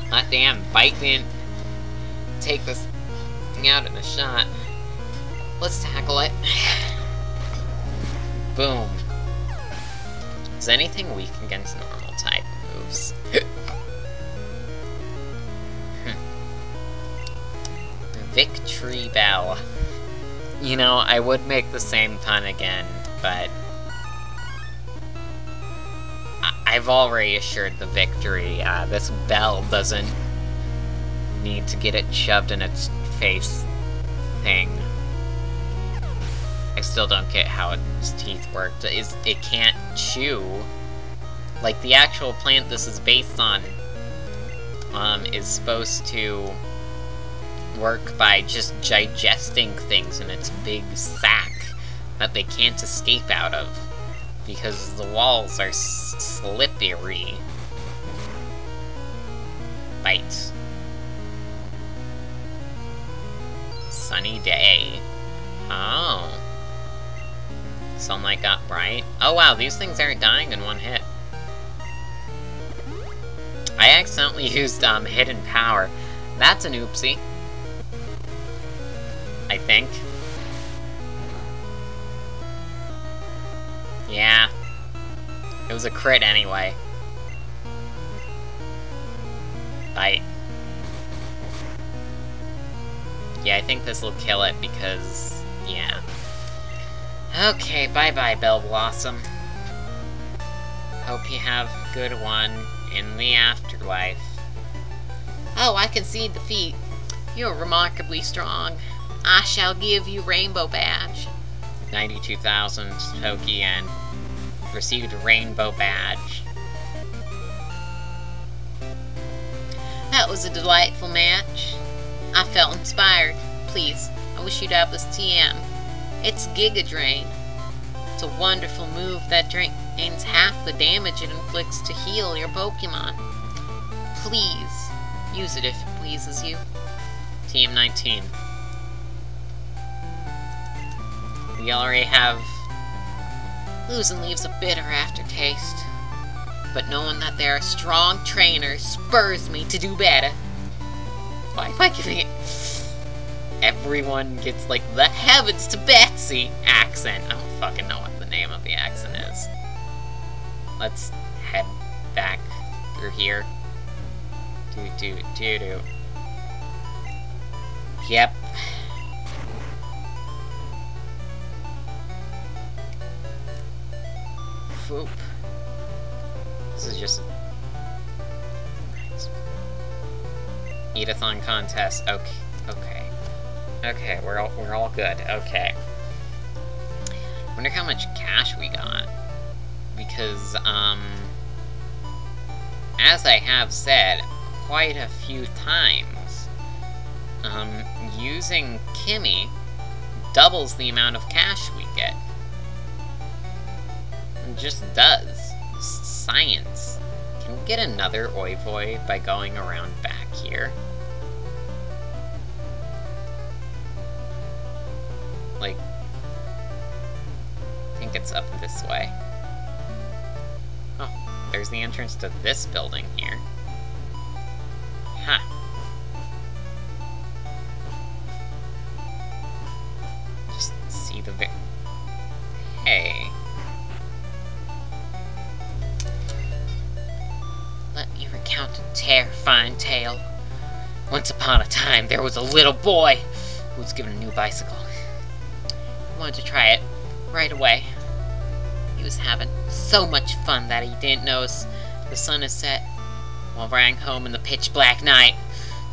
Hot damn, Bite didn't take this out in a shot. Let's tackle it. Boom. Is anything weak against normal type moves? Victreebel. You know, I would make the same pun again, but... I I've already assured the victory. Uh, this bell doesn't need to get it shoved in its face thing. I still don't get how its teeth work. Is it can't chew? Like the actual plant this is based on, um, is supposed to work by just digesting things in its big sack that they can't escape out of because the walls are slippery. Bite. Sunny day. Oh. Sunlight got bright. Oh wow, these things aren't dying in one hit. I accidentally used um, Hidden Power. That's an oopsie. I think. Yeah. It was a crit anyway. Bite. Yeah, I think this will kill it because, yeah. Okay, bye-bye, Bellossom. Hope you have a good one in the afterlife. Oh, I concede defeat. You're remarkably strong. I shall give you Rainbow Badge. 92,000 Toki and received Rainbow Badge. That was a delightful match. I felt inspired. Please, I wish you'd have this TM. It's Giga Drain. It's a wonderful move that drains half the damage it inflicts to heal your Pokemon. Please, use it if it pleases you. TM19. We already have... Losing leaves a bitter aftertaste. But knowing that there are strong trainers spurs me to do better. I giving it... Everyone gets, like, the heavens to Betsy accent. I don't fucking know what the name of the accent is. Let's head back through here. Do, do, do, do. Yep. Foop. This is just... Eatathon contest. Okay. Okay. Okay, we're all, we're all good. Okay. Wonder how much cash we got. Because, um... As I have said quite a few times, um, using Kimmy doubles the amount of cash we get. It just does. Science. Can we get another Oivoi by going around back here? Like, I think it's up this way. Oh, there's the entrance to this building here. Huh. Little boy who was given a new bicycle. He wanted to try it right away. He was having so much fun that he didn't notice the sun had set. While riding home in the pitch black night,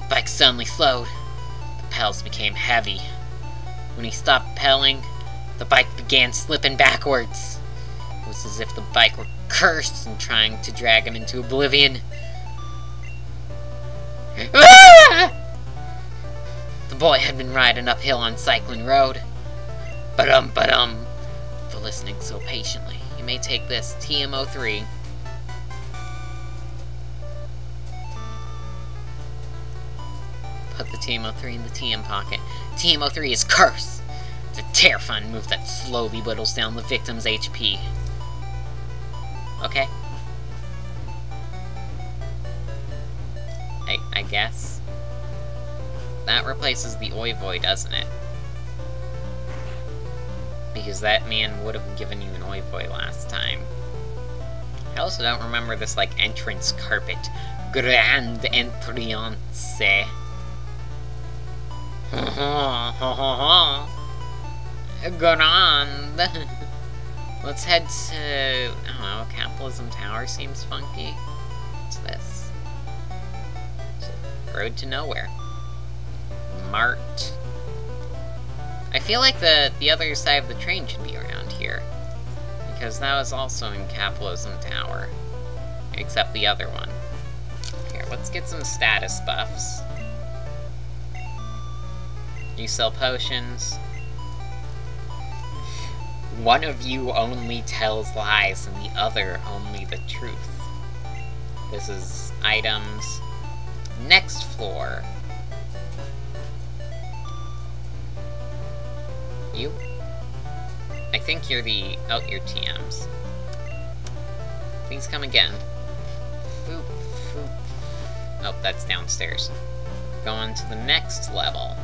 the bike suddenly slowed. The pedals became heavy. When he stopped pedaling, the bike began slipping backwards. It was as if the bike were cursed and trying to drag him into oblivion. Boy had been riding uphill on Cycling Road. But-um, but-um. For listening so patiently, you may take this TMO3 Put the TMO3 in the TM pocket. TMO3 is Curse! It's a terrifying move that slowly whittles down the victim's HP. Okay. I, I guess. That replaces the Oivoi, doesn't it? Because that man would have given you an Oivoi last time. I also don't remember this, like, entrance carpet. Grand entrance. Grand. Let's head to, I don't know, Capitalism Tower seems funky. What's this? Road to nowhere. Mart. I feel like the, the other side of the train should be around here. Because that was also in Capitalism Tower. Except the other one. Here, let's get some status buffs. You sell potions. One of you only tells lies and the other only the truth. This is items. Next floor. You? I think you're the... Oh, you're TMs. Please come again. Foop, foop. Oh, that's downstairs. Going to the next level.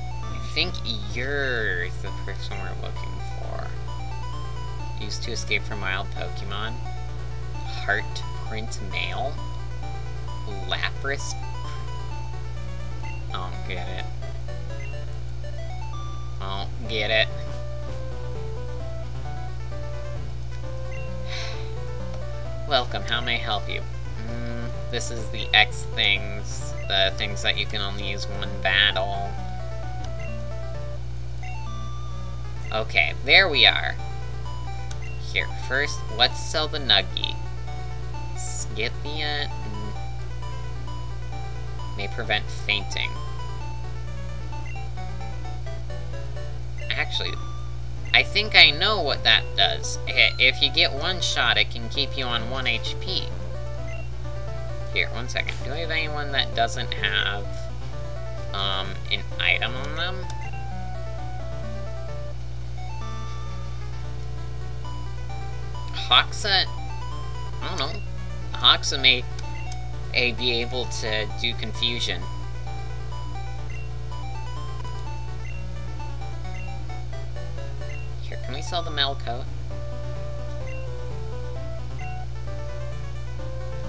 I think you're the person we're looking for. Used to escape from wild Pokemon. Heart print nail. Lapras. I don't get it. I don't get it. Welcome, how may I help you? Mm, this is the X things, the things that you can only use one battle. Okay, there we are. Here, first, let's sell the Nuggie. The, uh, mm, may prevent fainting. Actually, I think I know what that does. If you get one shot, it can keep you on 1 HP. Here, one second. Do I have anyone that doesn't have, um, an item on them? Hoxa, I don't know. Hoxa may, may be able to do confusion. Sell the Mel coat?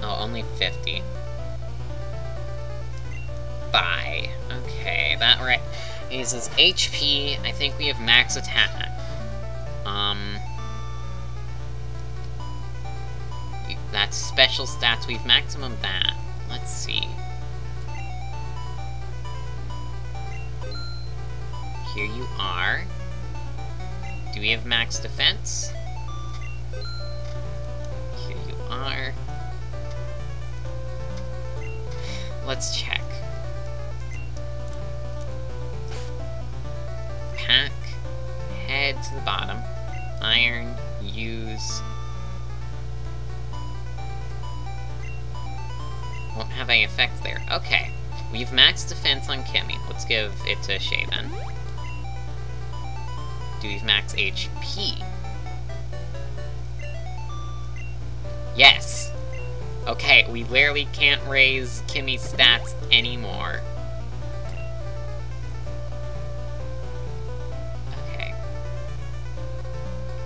Oh, only 50. Buy. Okay, that right. Uses HP. I think we have max attack. Um... That's special stats. We've maximum that. Let's see. Here you are. Do we have max defense? Here you are. Let's check. Pack, head to the bottom, iron, use, won't have any effect there. Okay. We've max defense on Kimmy. Let's give it to Shay then. Do we max HP? Yes! Okay, we literally can't raise Kimmy's stats anymore. Okay.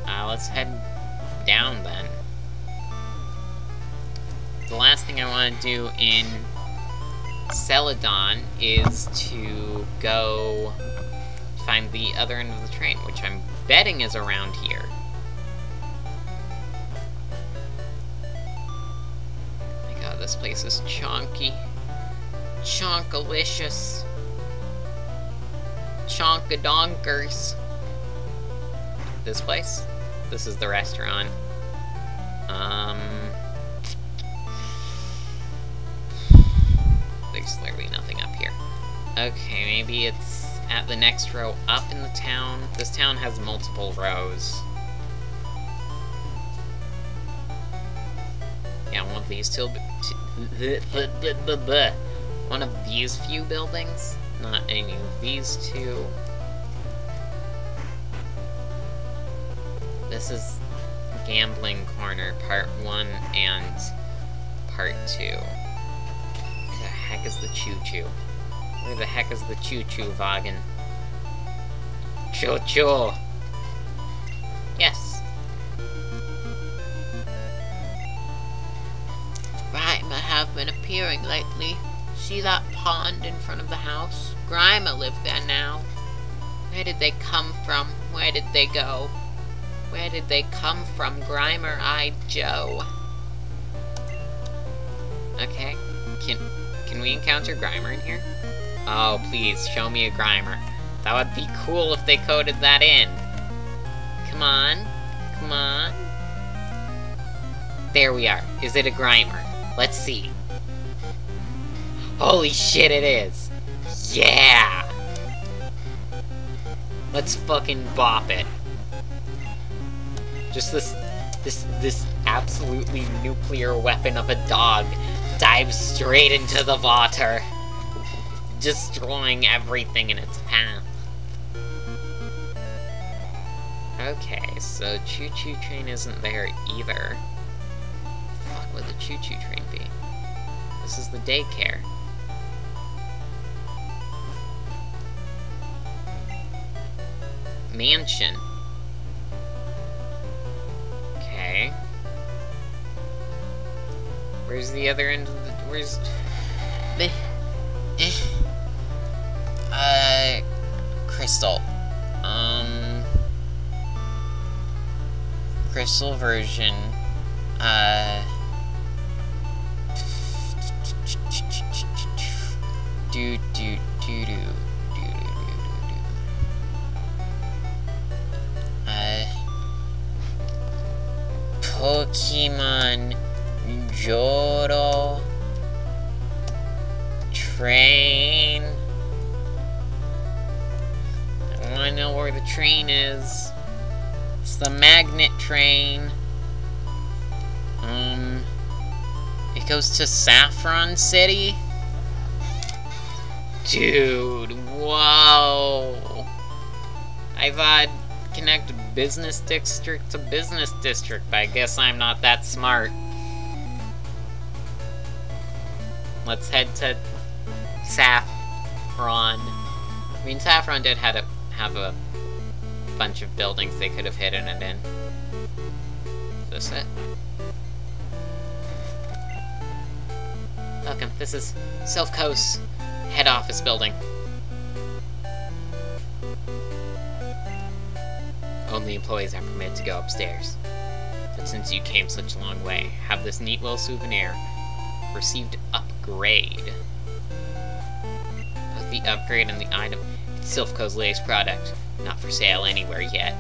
Uh, let's head down then the last thing I want to do in Celadon is to go find the other end of train, which I'm betting is around here. my god, this place is chonky. Chonkalicious. Chonkadonkers. This place? This is the restaurant. Um... there's literally nothing up here. Okay, maybe it's at the next row up in the town. This town has multiple rows. Yeah, one of these two... One of these few buildings? Not any of these two. This is Gambling Corner, Part 1 and Part 2 The heck is the choo-choo? Where the heck is the choo-choo wagon? Choo-choo! Yes. Grimer have been appearing lately. See that pond in front of the house? Grimer live there now. Where did they come from? Where did they go? Where did they come from, Grimer-eyed Joe? Okay. Can can we encounter Grimer in here? Oh, please, show me a Grimer. That would be cool if they coded that in. Come on. Come on. There we are. Is it a Grimer? Let's see. Holy shit, it is! Yeah! Let's fucking bop it. Just this, this, this absolutely nuclear weapon of a dog dives straight into the water, destroying everything in its path. Okay, so Choo Choo Train isn't there either. Fuck would the Choo Choo Train be? This is the daycare. Mansion. Okay. Where's the other end of the... Where's... Crystal. Um, crystal version. Uh, do do do do. Uh, Pokemon Joro Train know where the train is. It's the magnet train. Um, it goes to Saffron City. Dude, whoa! I thought connect business district to business district, but I guess I'm not that smart. Let's head to Saffron. I mean, Saffron did have a, have a bunch of buildings they could have hidden it in. Is this it? Welcome, this is Silph Co's head office building. Only employees are permitted to go upstairs. But since you came such a long way, have this neat little souvenir. Received upgrade. Both the upgrade and the item. It's Silph Co's latest product. Not for sale anywhere yet.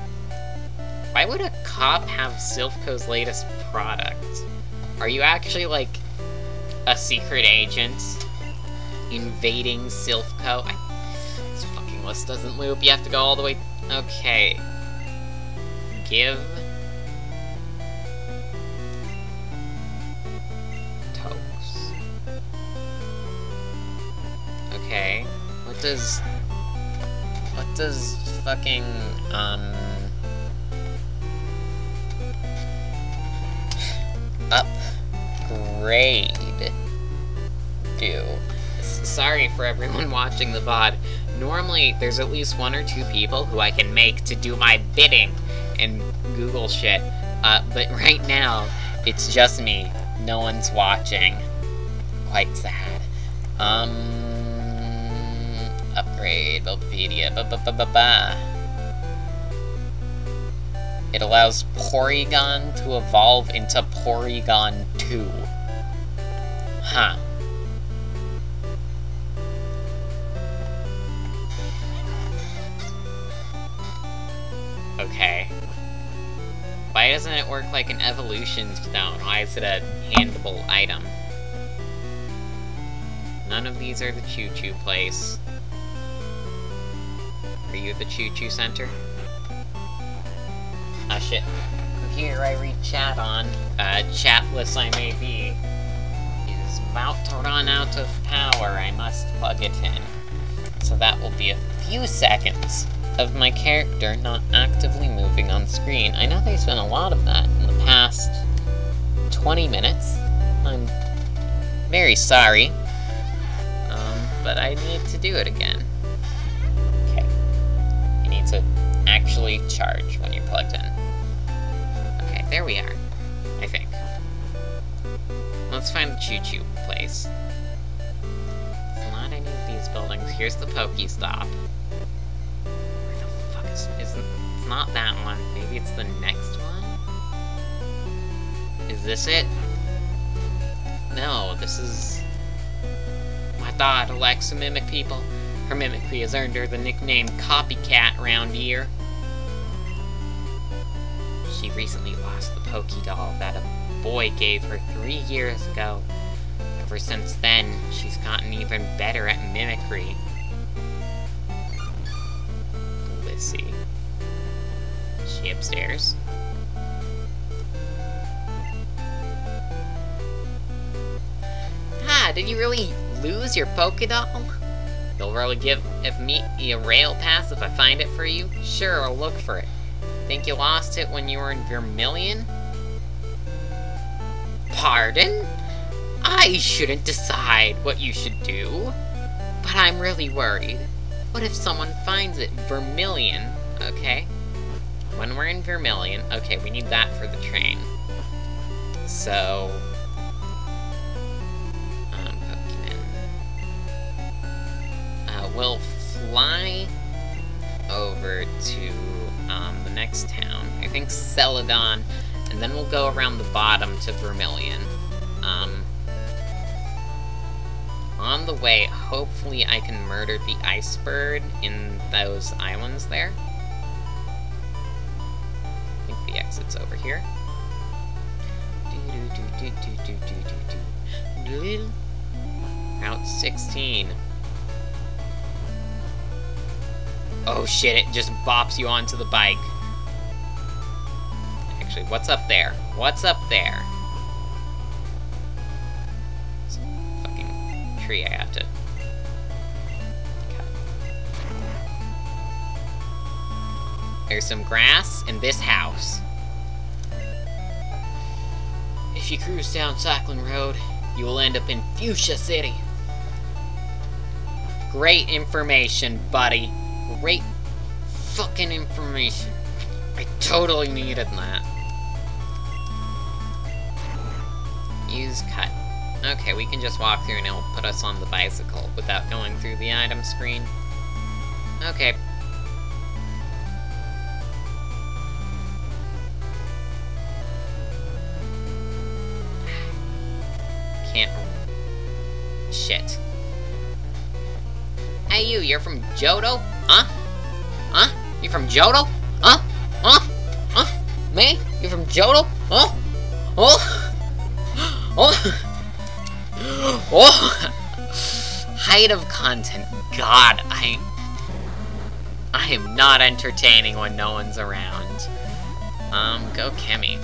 Why would a cop have Silph Co's latest product? Are you actually, like, a secret agent invading Silph Co? I, this fucking list doesn't loop. You have to go all the way... Okay. Give... Okay. What does... Does fucking, um... Upgrade do. Sorry for everyone watching the VOD. Normally, there's at least one or two people who I can make to do my bidding and Google shit. Uh, but right now, it's just me. No one's watching. Quite sad. Um... Upgrade, Bulbapedia, ba ba ba ba ba. It allows Porygon to evolve into Porygon 2. Huh. Okay. Why doesn't it work like an evolution stone? Why is it a handable item? None of these are the choo-choo place. Are you at the choo-choo center? Ah shit. Computer I read chat on, uh, chatless I may be, is about to run out of power. I must plug it in. So that will be a few seconds of my character not actively moving on screen. I know they spent a lot of that in the past 20 minutes. I'm very sorry. Um, but I need to do it again. Need to actually charge when you're plugged in. Okay, there we are. I think. Let's find the choo-choo place. Not any of these buildings. Here's the Pokestop. Where the fuck is... is it's not that one. Maybe it's the next one? Is this it? No, this is... My likes to mimic people. Mimicry has earned her the nickname Copycat round here. She recently lost the Pokédoll that a boy gave her three years ago. Ever since then, she's gotten even better at mimicry. Lissy. Is she upstairs? Ah, did you really lose your Pokédoll? You'll really give if me a rail pass if I find it for you? Sure, I'll look for it. Think you lost it when you were in Vermilion? Pardon? I shouldn't decide what you should do. But I'm really worried. What if someone finds it Vermilion? Okay. When we're in Vermilion, okay, we need that for the train. So... We'll fly over to um, the next town. I think Celadon, and then we'll go around the bottom to Vermilion. Um, on the way, hopefully I can murder the ice bird in those islands there. I think the exit's over here. Route 16. Oh shit, it just bops you onto the bike. Actually, what's up there? What's up there? fucking tree I have to... cut. There's some grass in this house. If you cruise down Cycling Road, you will end up in Fuchsia City. Great information, buddy. Great fucking information. I totally needed that. Use cut. Okay, we can just walk through and it'll put us on the bicycle without going through the item screen. Okay. Can't... Shit. Hey you, you're from Johto? Huh? Huh? You from Johto? Huh? Huh? Huh? Me? You from Johto? Huh? Oh? Oh? Oh! Height of content. God, I... I am not entertaining when no one's around. Um, go Kimmy.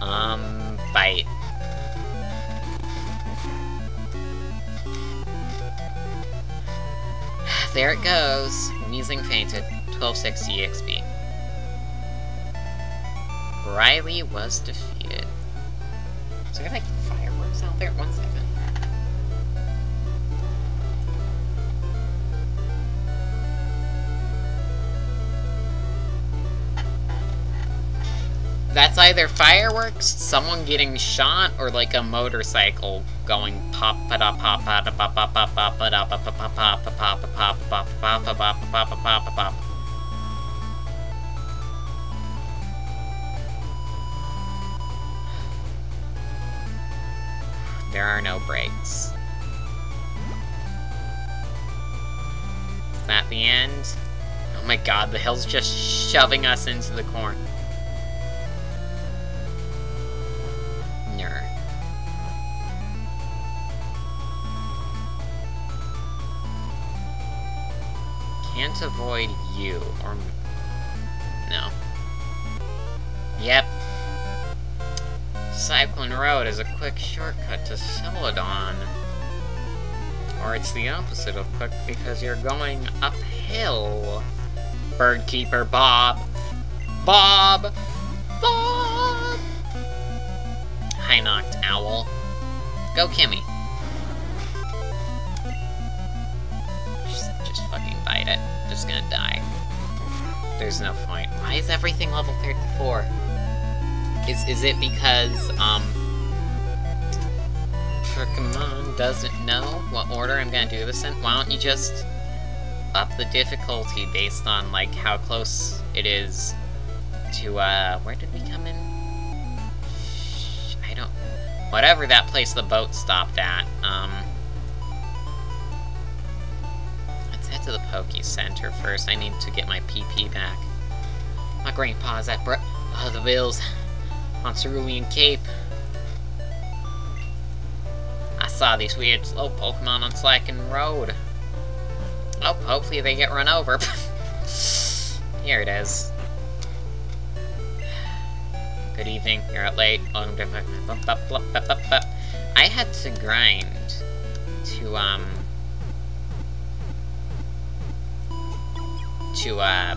Um, bite. There it goes. Amusing fainted. 1260 EXP. Riley was defeated. Is there like fireworks out there? One second. That's either fireworks, someone getting shot, or like a motorcycle going pop pa da pop pa da pop pop pop pop da pop pop pop pop pop pop pop pop pop pop pop pop There are no breaks. Is that the end? Oh my god, the hill's just shoving us into the corn. Can't avoid you, or... No. Yep, Cycling Road is a quick shortcut to Celadon. Or it's the opposite of quick because you're going uphill. Birdkeeper Bob. Bob! Bob! High Noctowl. Go Kimmy. Just, just fucking bite it. Just gonna die. There's no point. Why is everything level 34? Is is it because um Pokemon doesn't know what order I'm gonna do this in? Why don't you just up the difficulty based on like how close it is to uh where did we come in? I don't whatever that place the boat stopped at. Um To the Poke Center first. I need to get my PP back. My grandpa's at Br oh, the Bills on Cerulean Cape. I saw these weird slow Pokemon on Slacken Road. Oh, hopefully they get run over. Here it is. Good evening, you're out late. I had to grind to, um... To, uh...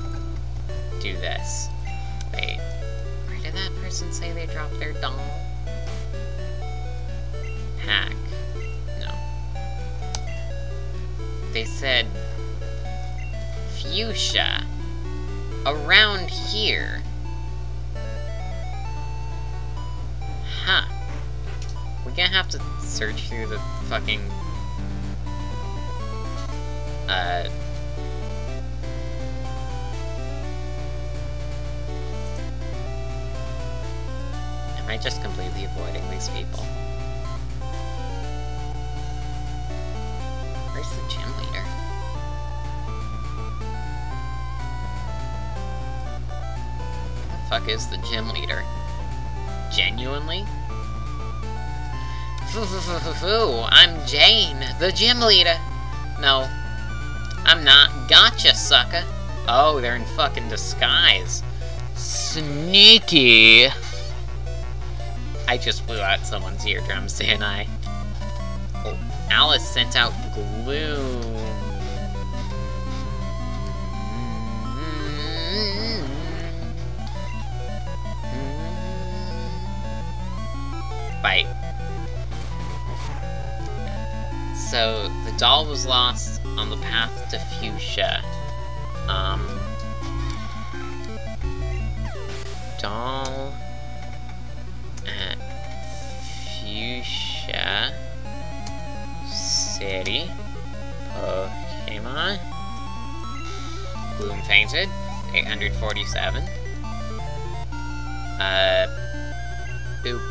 Do this. Wait where did that person say they dropped their doll? Hack. No. They said... Fuchsia. Around here. Huh. We're gonna have to search through the fucking... Uh... I just completely avoiding these people? where's the gym leader? Where the fuck is the gym leader? Genuinely? I'm Janine, the gym leader. No, I'm not. Gotcha, sucker. Oh, they're in fucking disguise. Sneaky. I just blew out someone's eardrums, didn't I? Oh, Alice sent out gloom. Bite. So, the doll was lost on the path to Fuchsia. Um... Doll... Fuchsia... City... Pokemon... Gloom fainted. 847. Uh... Boop.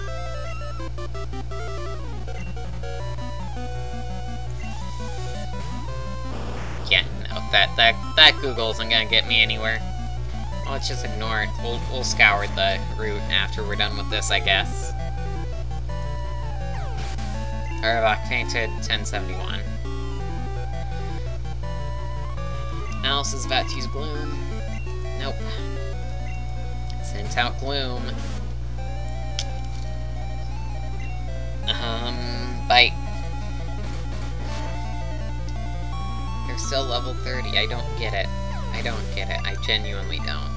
Yeah, no, that, that, that Google isn't gonna get me anywhere. Let's just ignore it. We'll, we'll scour the route after we're done with this, I guess. Arbok fainted, 1071. Alice is about to use Gloom. Nope. Sent out Gloom. Um, Bite. They're still level 30. I don't get it. I don't get it. I genuinely don't.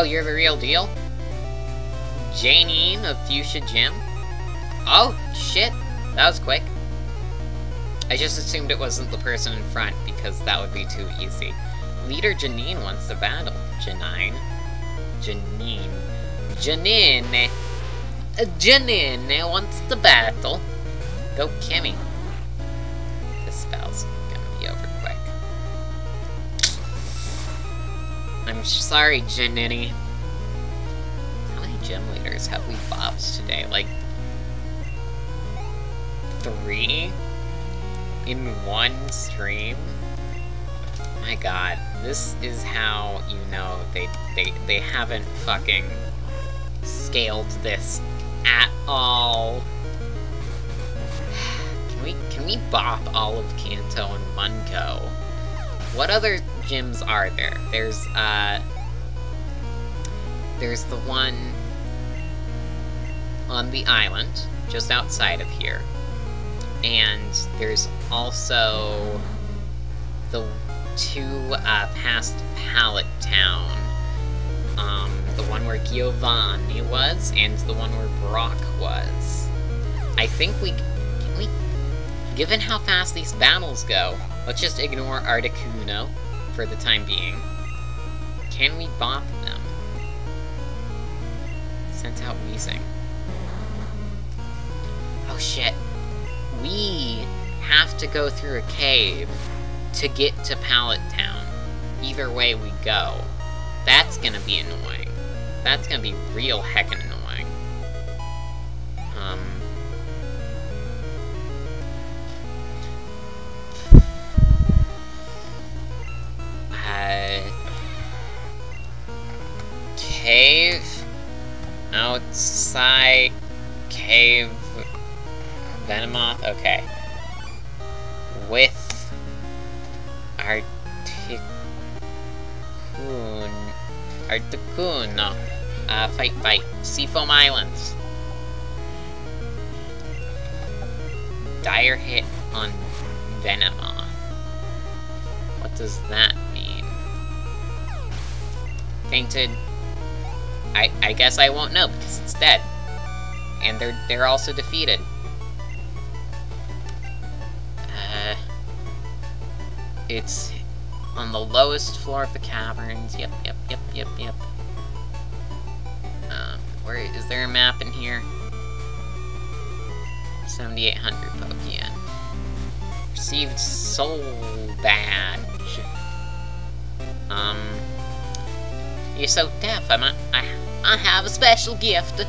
Oh, you're the real deal? Janine of Fuchsia Gym? Oh, shit. That was quick. I just assumed it wasn't the person in front, because that would be too easy. Leader Janine wants to battle. Janine. Janine. Janine. Janine wants to battle. Go Kimmy. Sorry, Janini. How many gym leaders have we bopped today? Like... Three? In one stream? My god, this is how you know they, they, they haven't fucking scaled this at all. Can we, can we bop all of Kanto and Munko? What other gyms are there? There's, uh... There's the one on the island, just outside of here. And there's also the two uh, past Pallet Town. Um, the one where Giovanni was, and the one where Brock was. I think we... Can we... Given how fast these battles go, let's just ignore Articuno for the time being. Can we bop them? Sent out Weezing. Oh shit. We have to go through a cave to get to Pallet Town. Either way we go. That's gonna be annoying. That's gonna be real heckin' annoying. Um... Outside... Cave... Venomoth? Okay. With... Articuno... Articuno. Uh, fight, fight. Seafoam Islands. Dire hit on Venomoth. What does that mean? Fainted. I I guess I won't know because it's dead. And they're they're also defeated. Uh it's on the lowest floor of the caverns. Yep, yep, yep, yep, yep. Um, where is there a map in here? 7800 Pokemon. Received Soul Badge. Um... You're so deaf, I'm a, I, have a special gift.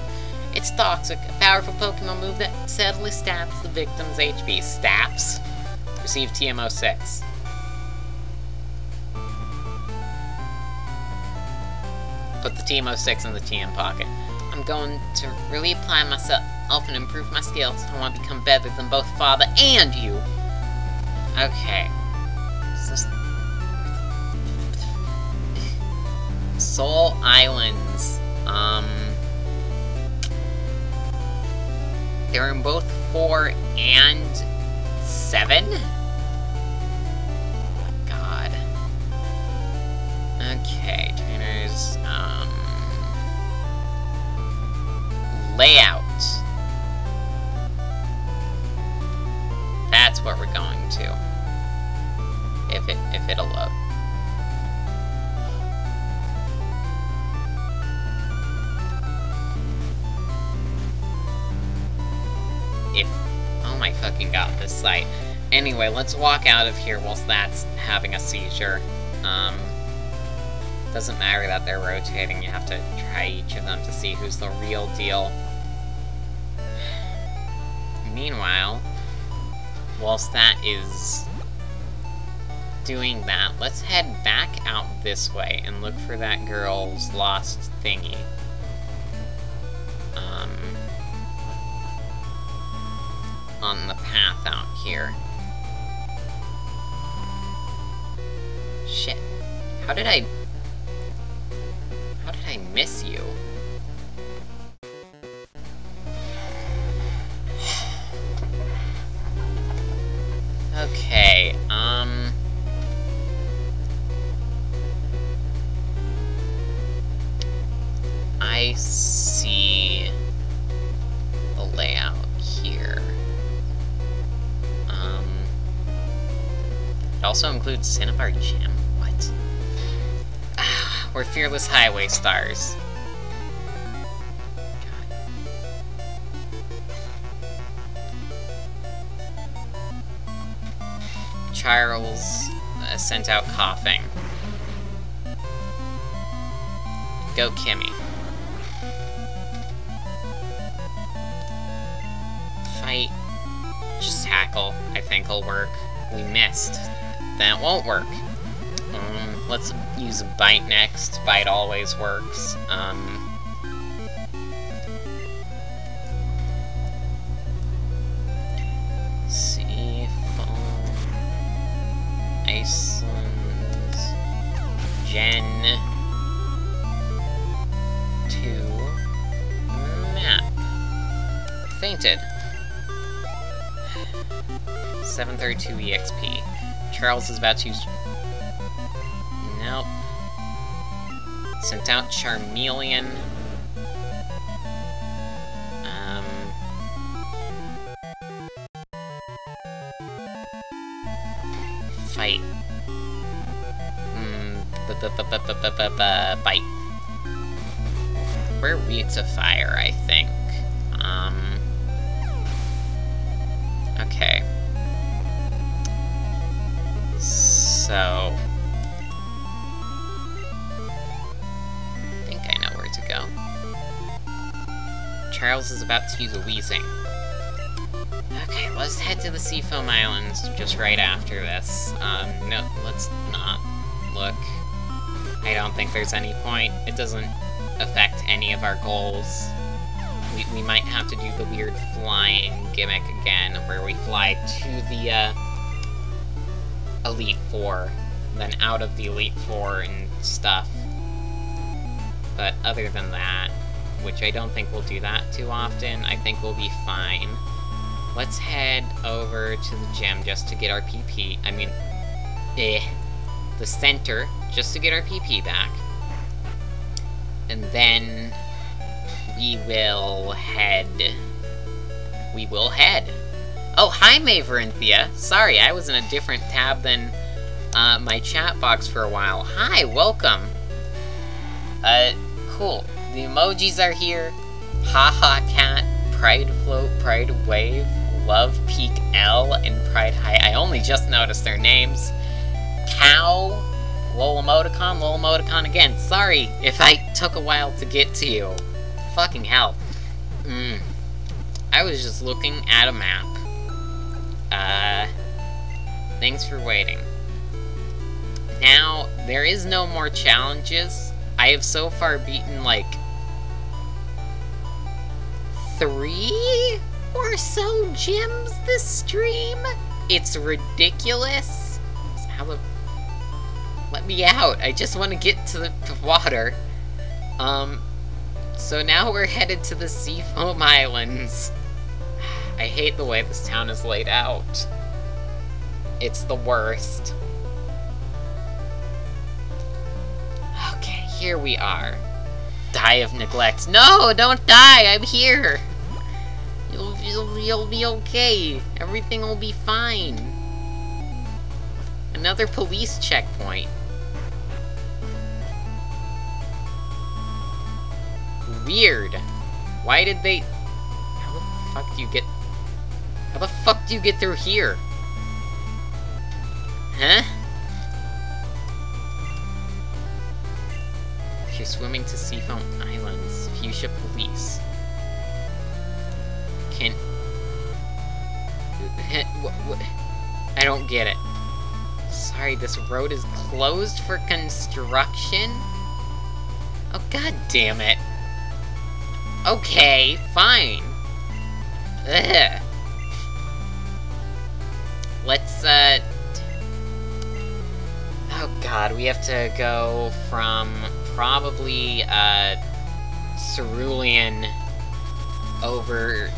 It's Toxic, a powerful Pokemon move that sadly stabs the victim's HP. Stabs? Receive TM06. Put the TM06 in the TM pocket. I'm going to really apply myself and improve my skills. I want to become better than both father and you. Okay. Soul Islands. Um... They're in both 4 and 7? Oh god. Okay, trainers, um... Layout. That's what we're going to. If it if it'll load. My fucking god, this site. Anyway, let's walk out of here whilst that's having a seizure. Um doesn't matter that they're rotating, you have to try each of them to see who's the real deal. Meanwhile, whilst that is doing that, let's head back out this way and look for that girl's lost thingy. On the path out here. Shit. How did I... How did I miss you? 10 of our gym? What? Ah, we're fearless highway stars. Charles uh, sent out Koffing. Go Kimmy. Fight. Just tackle, I think will work. We missed. That won't work. Um, let's use a Bite next. Bite always works. Um... Iceland's Gen 2 map. Fainted. 732 EXP. Charles is about to use... Nope. Sent out Charmeleon. Um... Fight. Mm, bite. We're weak to fire, I think. Um... Okay. So... I think I know where to go. Charles is about to use a Weezing. Okay, let's head to the Seafoam Islands just right after this. Um, no, let's not look. I don't think there's any point. It doesn't affect any of our goals. We, we might have to do the weird flying gimmick again, where we fly to the, uh, Elite Four, then out of the Elite Four and stuff. But other than that, which I don't think we'll do that too often, I think we'll be fine. Let's head over to the gym just to get our PP, I mean, eh, the center, just to get our PP back. And then we will head, we will head. Oh, hi Maverinthia! Sorry, I was in a different tab than uh, my chat box for a while. Hi, welcome! Uh, cool. The emojis are here. Haha cat, pride float, pride wave, Love Peak L and Pride High. I only just noticed their names. Cow, lol emoticon, lol emoticon again. Sorry if I took a while to get to you. Fucking hell. Mm. I was just looking at a map. Uh, thanks for waiting. Now, there is no more challenges. I have so far beaten, like, three or so gyms this stream. It's ridiculous. Let me out. I just want to get to the water. Um, so now we're headed to the Seafoam Islands. I hate the way this town is laid out. It's the worst. Here we are. Die of neglect. No, don't die! I'm here! You'll, you'll, you'll be okay. Everything will be fine. Another police checkpoint. Weird. Why did they... How the fuck do you get... How the fuck do you get through here? Huh? Swimming to Seafoam Islands. Fuchsia Police. Can... What, what? I don't get it. Sorry, this road is closed for construction? Oh, god damn it. Okay, fine. Ugh. Let's, uh... Oh god, we have to go from probably, uh, Cerulean over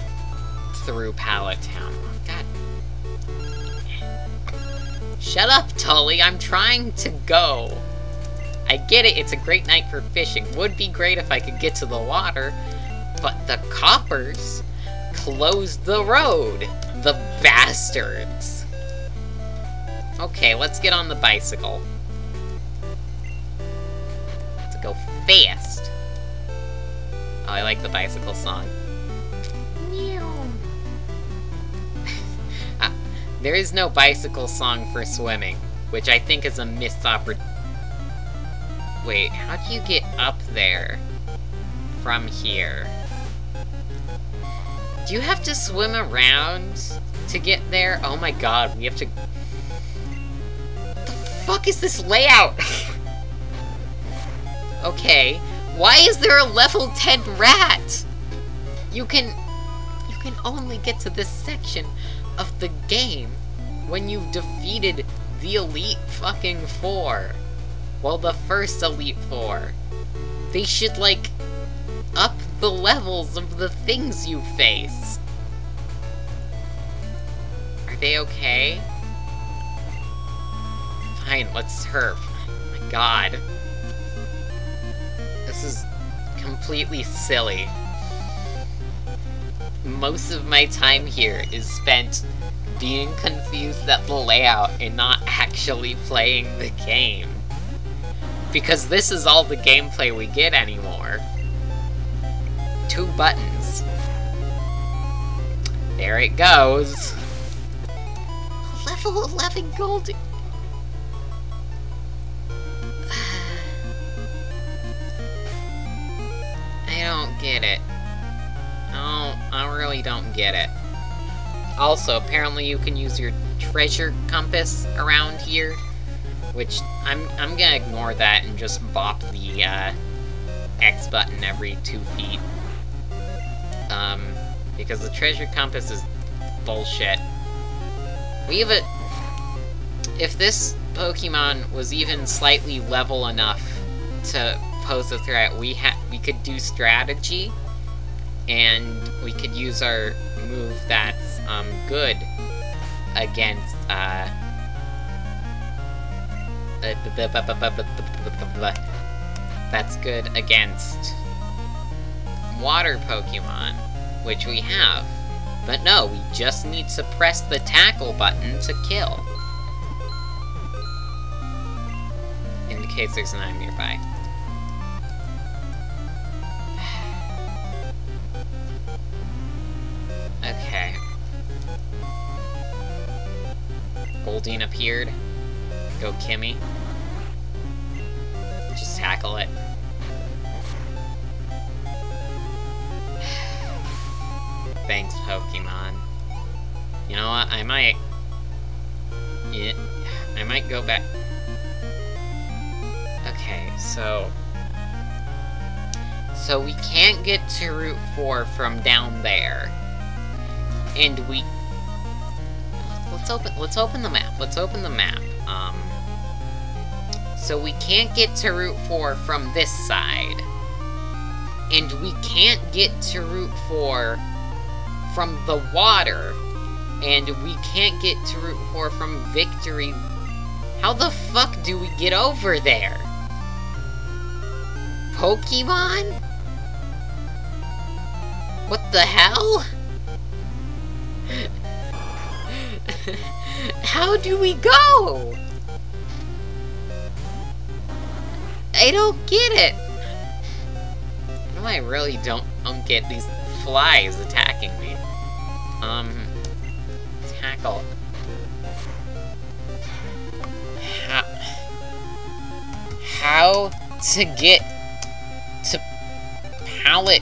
through Pallet Town. God. Shut up, Tully! I'm trying to go! I get it, it's a great night for fishing. Would be great if I could get to the water, but the coppers closed the road. The bastards. Okay, let's get on the bicycle. Go fast. Oh, I like the bicycle song. uh, there is no bicycle song for swimming, which I think is a missed opportunity. Wait, how do you get up there from here? Do you have to swim around to get there? Oh my god, we have to... What the fuck is this layout? okay, why is there a level 10 rat? You can... You can only get to this section of the game when you've defeated the Elite fucking Four. Well, the first Elite Four. They should, like, up the levels of the things you face. Are they okay? Fine, let's surf. Oh my god. Completely silly. Most of my time here is spent being confused at the layout and not actually playing the game. Because this is all the gameplay we get anymore two buttons. There it goes. Level 11 gold. I don't get it. I really don't get it. Also, apparently you can use your treasure compass around here, which I'm I'm gonna ignore that and just bop the uh, X button every two feet. Um, because the treasure compass is bullshit. We have a... If this Pokemon was even slightly level enough to pose a threat, we ha we could do strategy, and we could use our move that's um, good against uh, that's good against water Pokemon, which we have. But no, we just need to press the tackle button to kill. Indicates there's an item nearby. Okay. building appeared. Go Kimmy. Just tackle it. Thanks, Pokemon. You know what? I might... Yeah, I might go back... Okay, so... So we can't get to Route 4 from down there. And we... Let's open, let's open the map. Let's open the map. Um... So we can't get to Route 4 from this side. And we can't get to Route 4 from the water. And we can't get to Route 4 from Victory. How the fuck do we get over there? Pokemon? What the hell? How do we go? I don't get it. No, I really don't, don't get these flies attacking me. Um, tackle. How, how to get to Pallet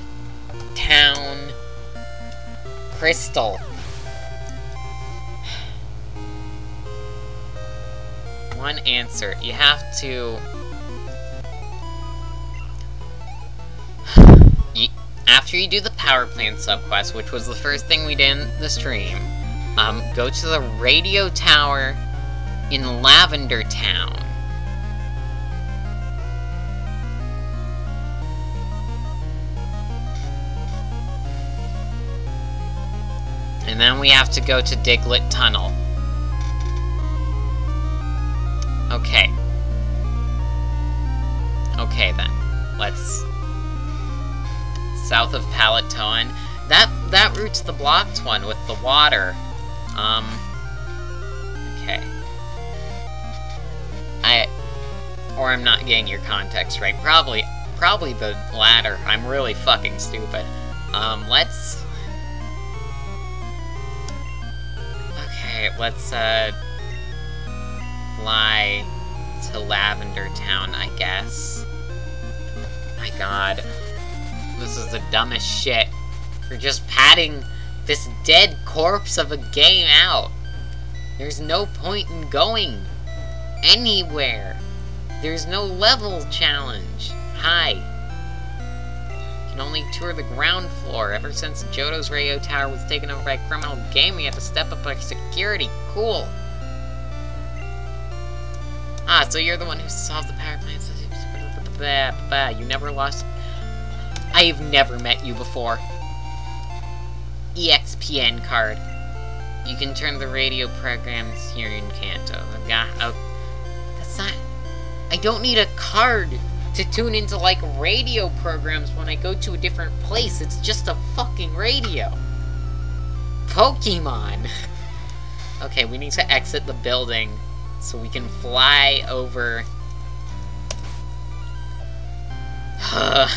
Town Crystal? One answer. You have to after you do the power plant subquest, which was the first thing we did in the stream, um, go to the radio tower in Lavender Town. And then we have to go to Diglett Tunnel. Okay. Okay then. Let's south of Pallet Town. That that route's the blocked one with the water. Um. Okay. I, or I'm not getting your context right. Probably, probably the latter. I'm really fucking stupid. Um, let's. Okay, let's uh fly to Lavender Town, I guess. My God. This is the dumbest shit. You're just padding this dead corpse of a game out. There's no point in going anywhere. There's no level challenge. Hi. You can only tour the ground floor. Ever since Johto's radio tower was taken over by criminal game, we had to step up our security. Cool. Ah, so you're the one who solved the power plants. You never lost I've never met you before. EXPN card. You can turn the radio programs here in Kanto. Oh, that's not... I don't need a card to tune into, like, radio programs when I go to a different place. It's just a fucking radio. Pokemon! okay, we need to exit the building so we can fly over...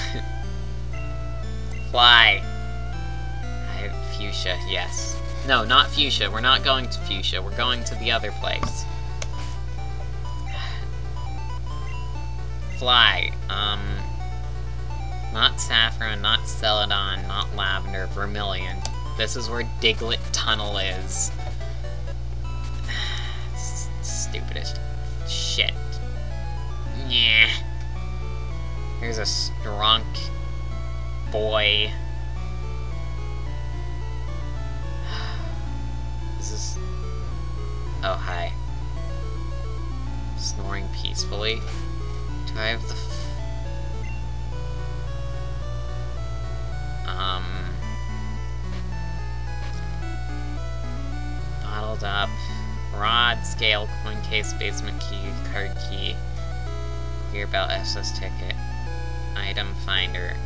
Fly. I Fuchsia, yes. No, not Fuchsia. We're not going to Fuchsia. We're going to the other place. Fly. Um... Not Saffron, not Celadon, not Lavender, Vermilion. This is where Diglett Tunnel is. Stupidest shit. Yeah. Here's a drunk boy. This Is. Oh, hi. Snoring peacefully. Do I have the... um... Bottled up. Rod, scale, coin case, basement key, card key. Clear belt SS ticket. Item finder.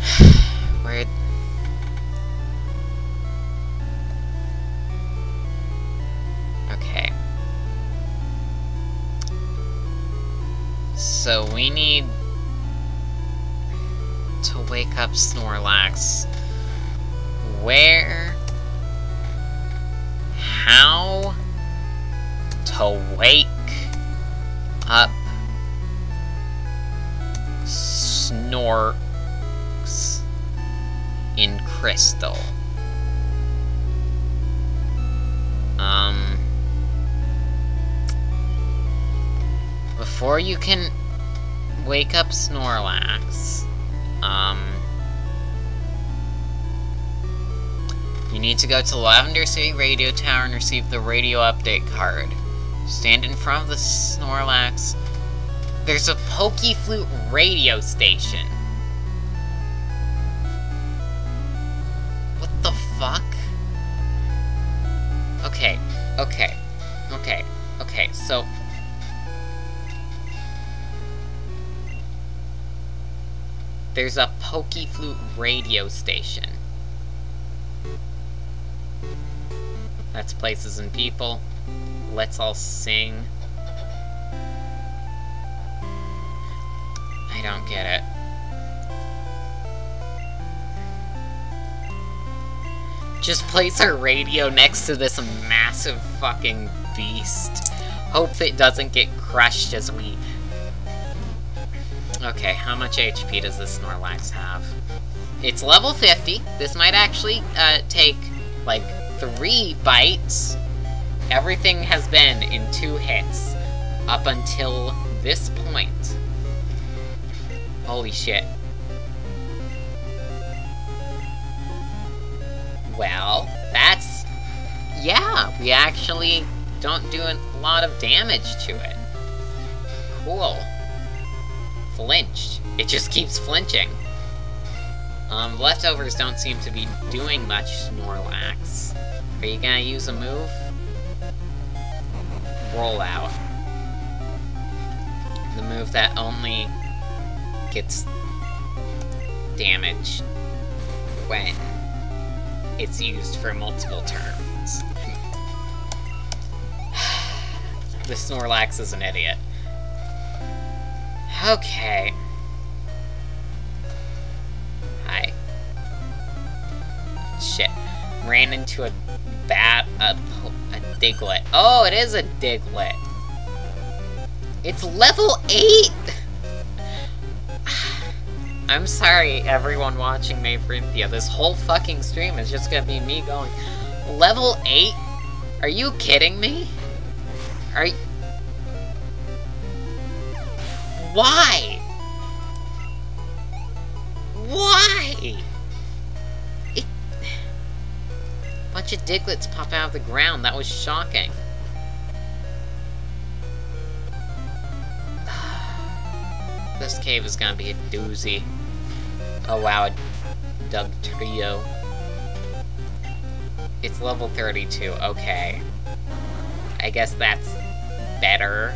Where... Okay. So we need to wake up Snorlax where, how to wake up Snorks in Crystal. Um, before you can wake up Snorlax, um, you need to go to Lavender City Radio Tower and receive the radio update card. Stand in front of the Snorlax. There's a Pokeflute radio station. What the fuck? Okay, okay, okay, okay, so... There's a Pokeflute radio station. That's places and people. Let's all sing. I don't get it. Just place our radio next to this massive fucking beast. Hope it doesn't get crushed as we... Okay, how much HP does this Snorlax have? It's level 50. This might actually uh, take, like, three bites. Everything has been in two hits up until this point. Holy shit. Well, that's... Yeah, we actually don't do a lot of damage to it. Cool. Flinched. It just keeps flinching. Um, leftovers don't seem to be doing much Snorlax. Are you gonna use a move? Roll out. The move that only gets damage when it's used for multiple turns. the Snorlax is an idiot. Okay. Hi. Shit. Ran into a bat, a, a Diglett. Oh, it is a Diglett. It's level 8! I'm sorry, everyone watching Maverinthia. This whole fucking stream is just gonna be me going, Level 8? Are you kidding me? Are you... Why? Why? Bunch of Digletts pop out of the ground. That was shocking. This cave is gonna be a doozy. Oh wow, Doug Trio. It's level 32, okay. I guess that's better.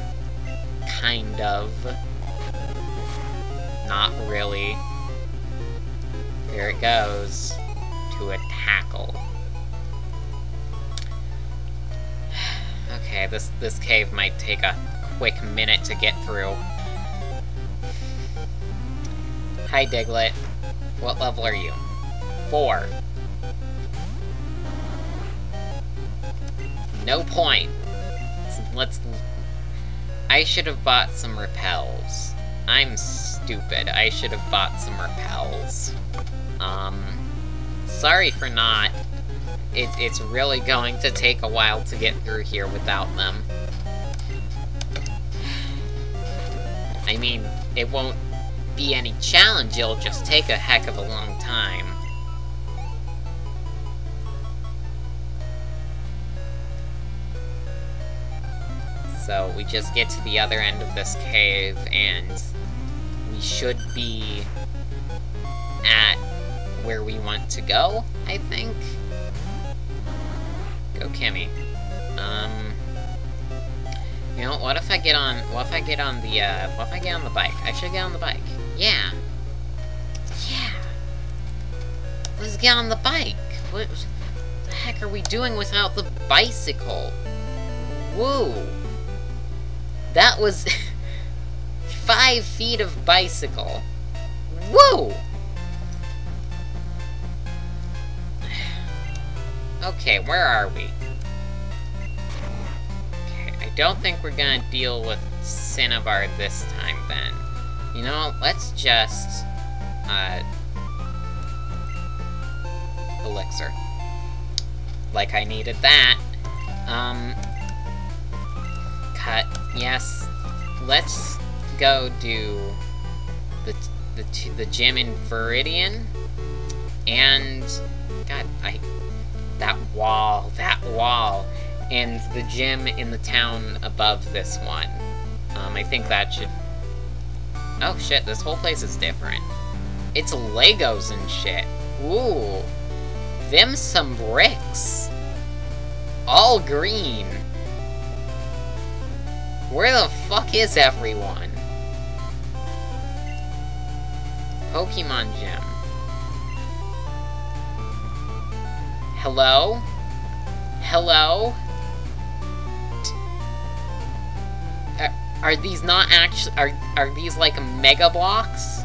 Kind of. Not really. There it goes. To a tackle. Okay, this, this cave might take a quick minute to get through. Hi, Diglett. What level are you? Four. No point. Let's... I should have bought some repels. I'm stupid. I should have bought some repels. Um... Sorry for not. It, it's really going to take a while to get through here without them. I mean, it won't be any challenge, it'll just take a heck of a long time. So we just get to the other end of this cave, and we should be at where we want to go, I think. Go Kimmy. Um... You know, what if I get on, what if I get on the, uh, what if I get on the bike? I should get on the bike. Yeah. Yeah. Let's get on the bike. What the heck are we doing without the bicycle? Whoa. That was five feet of bicycle. Whoa! Okay, where are we? Okay, I don't think we're gonna deal with Cinnabar this time, then. You know, let's just, uh, elixir. Like I needed that. Um, cut, yes. Let's go do the, the, the gym in Viridian. And, god, I, that wall, that wall. And the gym in the town above this one. Um, I think that should... Oh shit, this whole place is different. It's Legos and shit. Ooh. Them some bricks. All green. Where the fuck is everyone? Pokemon Gym. Hello? Hello? Are, these not actually- are, are these like Mega Bloks?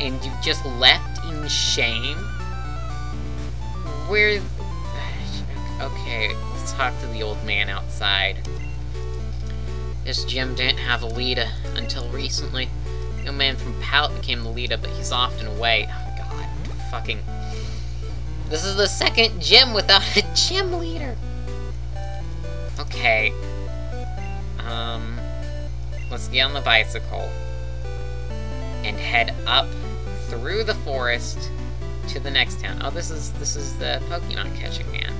And you've just left in shame? Where... Okay, let's talk to the old man outside. This gym didn't have a leader until recently. The old man from Pallet became the leader, but he's often away. Oh god, fucking... This is the second gym without a gym leader! Okay. Um... Let's get on the bicycle. And head up through the forest to the next town. Oh, this is this is the Pokemon catching man.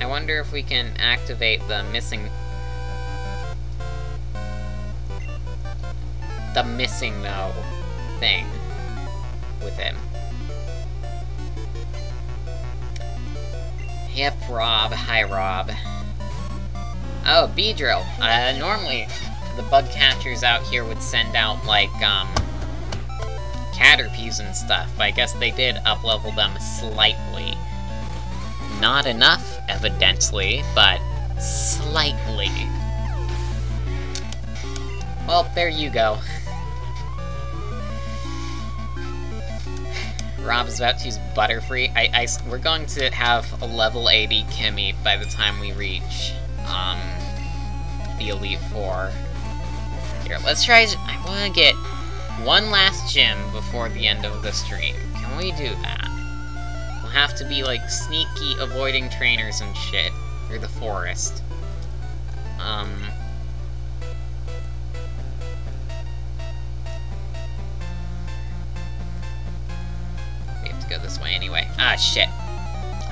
I wonder if we can activate the missing the missing no thing with him. Yep, Rob. Hi, Rob. Oh, Beedrill. Uh, normally, the bug catchers out here would send out, like, um, Caterpies and stuff, but I guess they did up-level them slightly. Not enough, evidently, but slightly. Well, there you go. Rob's about to use Butterfree. I, I, we're going to have a level 80 Kimmy by the time we reach, um, the Elite Four. Here, let's try, I want to get one last gym before the end of the stream. Can we do that? We'll have to be, like, sneaky avoiding trainers and shit, through the forest. Um... Ah, shit.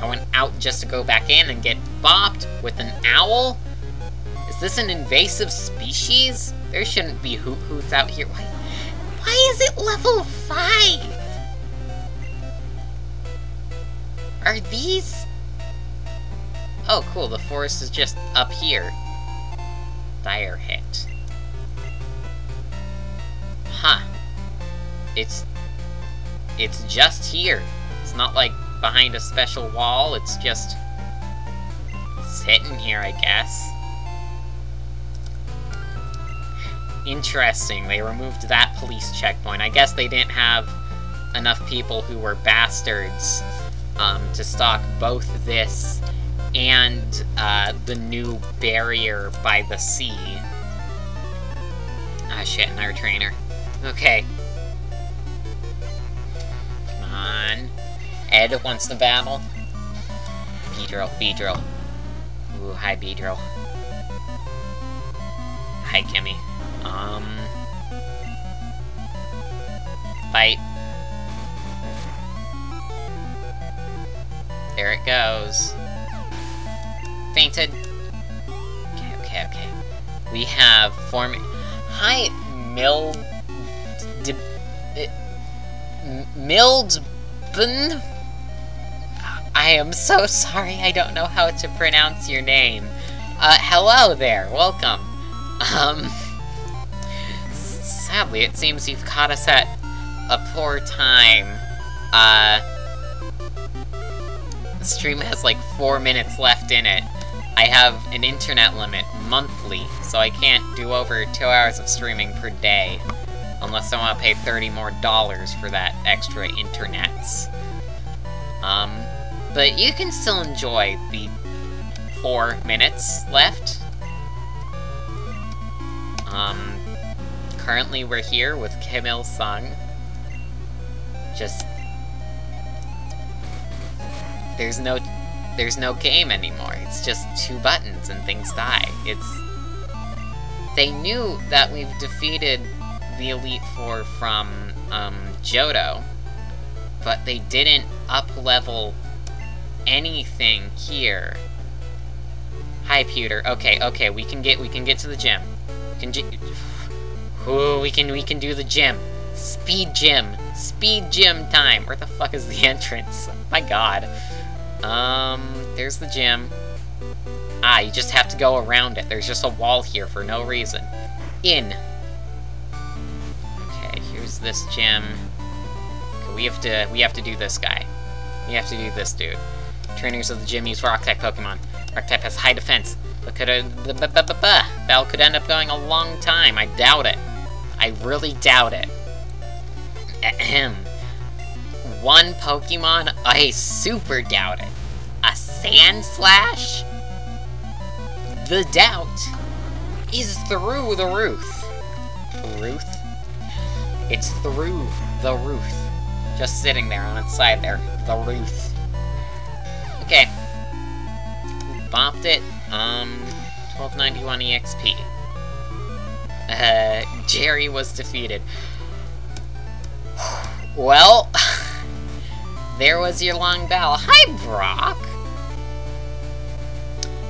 I went out just to go back in and get bopped with an owl? Is this an invasive species? There shouldn't be hoot hoots out here. Why, why is it level 5? Are these... Oh, cool, the forest is just up here. Dire hit. Huh. It's... It's just here. It's not like behind a special wall, it's just... Sitting here, I guess. Interesting, they removed that police checkpoint. I guess they didn't have enough people who were bastards um, to stock both this and uh, the new barrier by the sea. Ah, shit, another trainer. Okay. Come on. Ed wants to battle. Beedrill, Beedrill. Ooh, hi, Beedrill. Hi, Kimmy. Um... Fight. There it goes. Fainted. Okay, okay, okay. We have form. Hi, Mild. Mildbun? I am so sorry, I don't know how to pronounce your name. Uh, hello there, welcome. Um, sadly, it seems you've caught us at a poor time. Uh, the stream has like four minutes left in it. I have an internet limit monthly, so I can't do over two hours of streaming per day. Unless I want to pay 30 more dollars for that extra internets. Um, but you can still enjoy the four minutes left. Um, currently we're here with Kim Il Sung. Just there's no there's no game anymore. It's just two buttons and things die. It's they knew that we've defeated the Elite Four from um, Johto, but they didn't up-level anything here. Hi, Pewter. Okay, okay, we can get we can get to the gym. Can Ooh, we can we can do the gym. Speed gym. Speed gym time. Where the fuck is the entrance? My god. Um, there's the gym. Ah, you just have to go around it. There's just a wall here for no reason. In. Okay, here's this gym. Okay, we have to we have to do this guy. We have to do this dude. Trainers of the gym use rock-type Pokemon. Rock-type has high defense, but could a battle could end up going a long time. I doubt it. I really doubt it. Ahem. One Pokemon? I super doubt it. A Sandslash? The doubt is through the roof. Roof? It's through the roof. Just sitting there on its side there. The roof. Bopped it. Um, 1291 EXP. Uh, Jerry was defeated. Well, there was your long battle. Hi, Brock!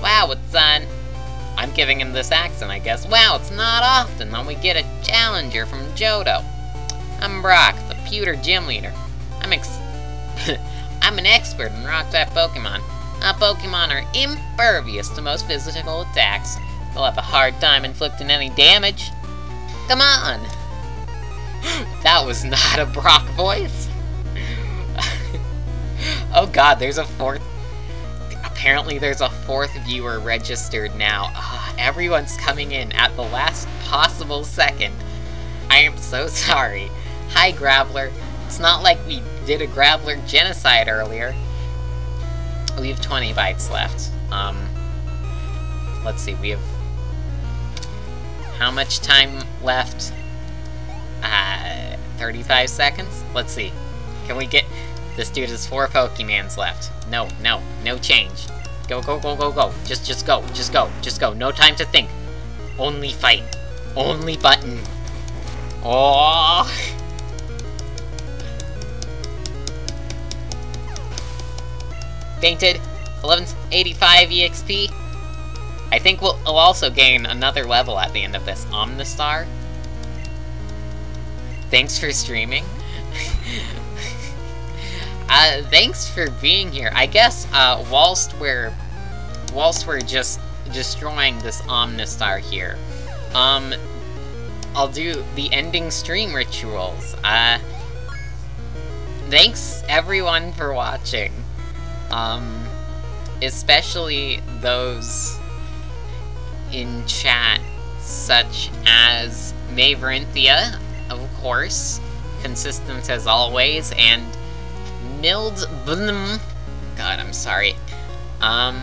Wow, what's uh, I'm giving him this accent, I guess. Wow, it's not often that we get a challenger from Johto. I'm Brock, the pewter gym leader. I'm ex- I'm an expert in rock-type Pokemon. Our Pokemon are impervious to most physical attacks. They'll have a hard time inflicting any damage. Come on! that was not a Brock voice. oh god, there's a fourth... Apparently there's a fourth viewer registered now. Uh, everyone's coming in at the last possible second. I am so sorry. Hi, Graveler. It's not like we did a Graveler genocide earlier. We have 20 bytes left. Um, let's see, we have... How much time left? Uh, 35 seconds? Let's see. Can we get... This dude has four Pokemons left. No, no, no change. Go, go, go, go, go. Just, just go, just go, just go. No time to think. Only fight. Only button. Oh. Fainted. 1185 EXP. I think we'll, we'll also gain another level at the end of this. Omnistar. Thanks for streaming. uh, thanks for being here. I guess, uh, whilst we're... Whilst we're just destroying this Omastar here, um, I'll do the ending stream rituals. Uh, thanks everyone for watching. Um, especially those in chat, such as Maverinthia, of course, consistent as always, and Mild. God, I'm sorry. Um,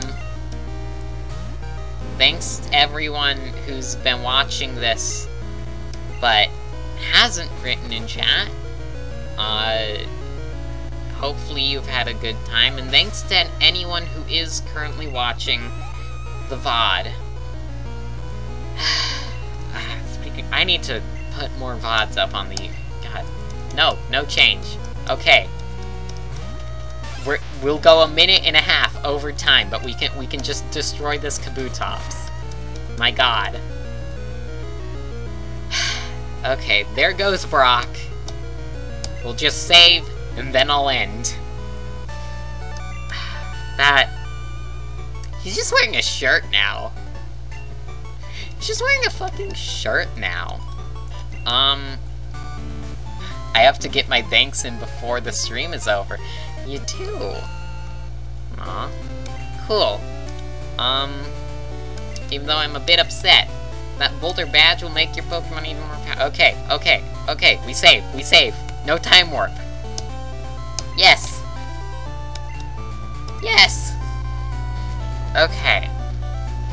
thanks to everyone who's been watching this, but hasn't written in chat. Uh, hopefully you've had a good time, and thanks to anyone who is currently watching the VOD. Ah, speaking, I need to put more VODs up on the... God. No, no change. Okay. We're, we'll go a minute and a half over time, but we can we can just destroy this Kabutops. My god. okay, there goes Brock. We'll just save, and then I'll end. That... He's just wearing a shirt now. He's just wearing a fucking shirt now. Um... I have to get my thanks in before the stream is over. You do? Aw. Cool. Um... Even though I'm a bit upset. That Boulder badge will make your Pokemon even more powerful. Okay, okay, okay, we save, we save. No time warp. Yes. Yes. Okay.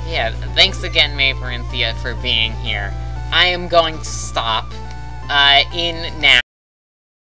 Yeah, thanks again, Maverinthia, for being here. I am going to stop uh, in now.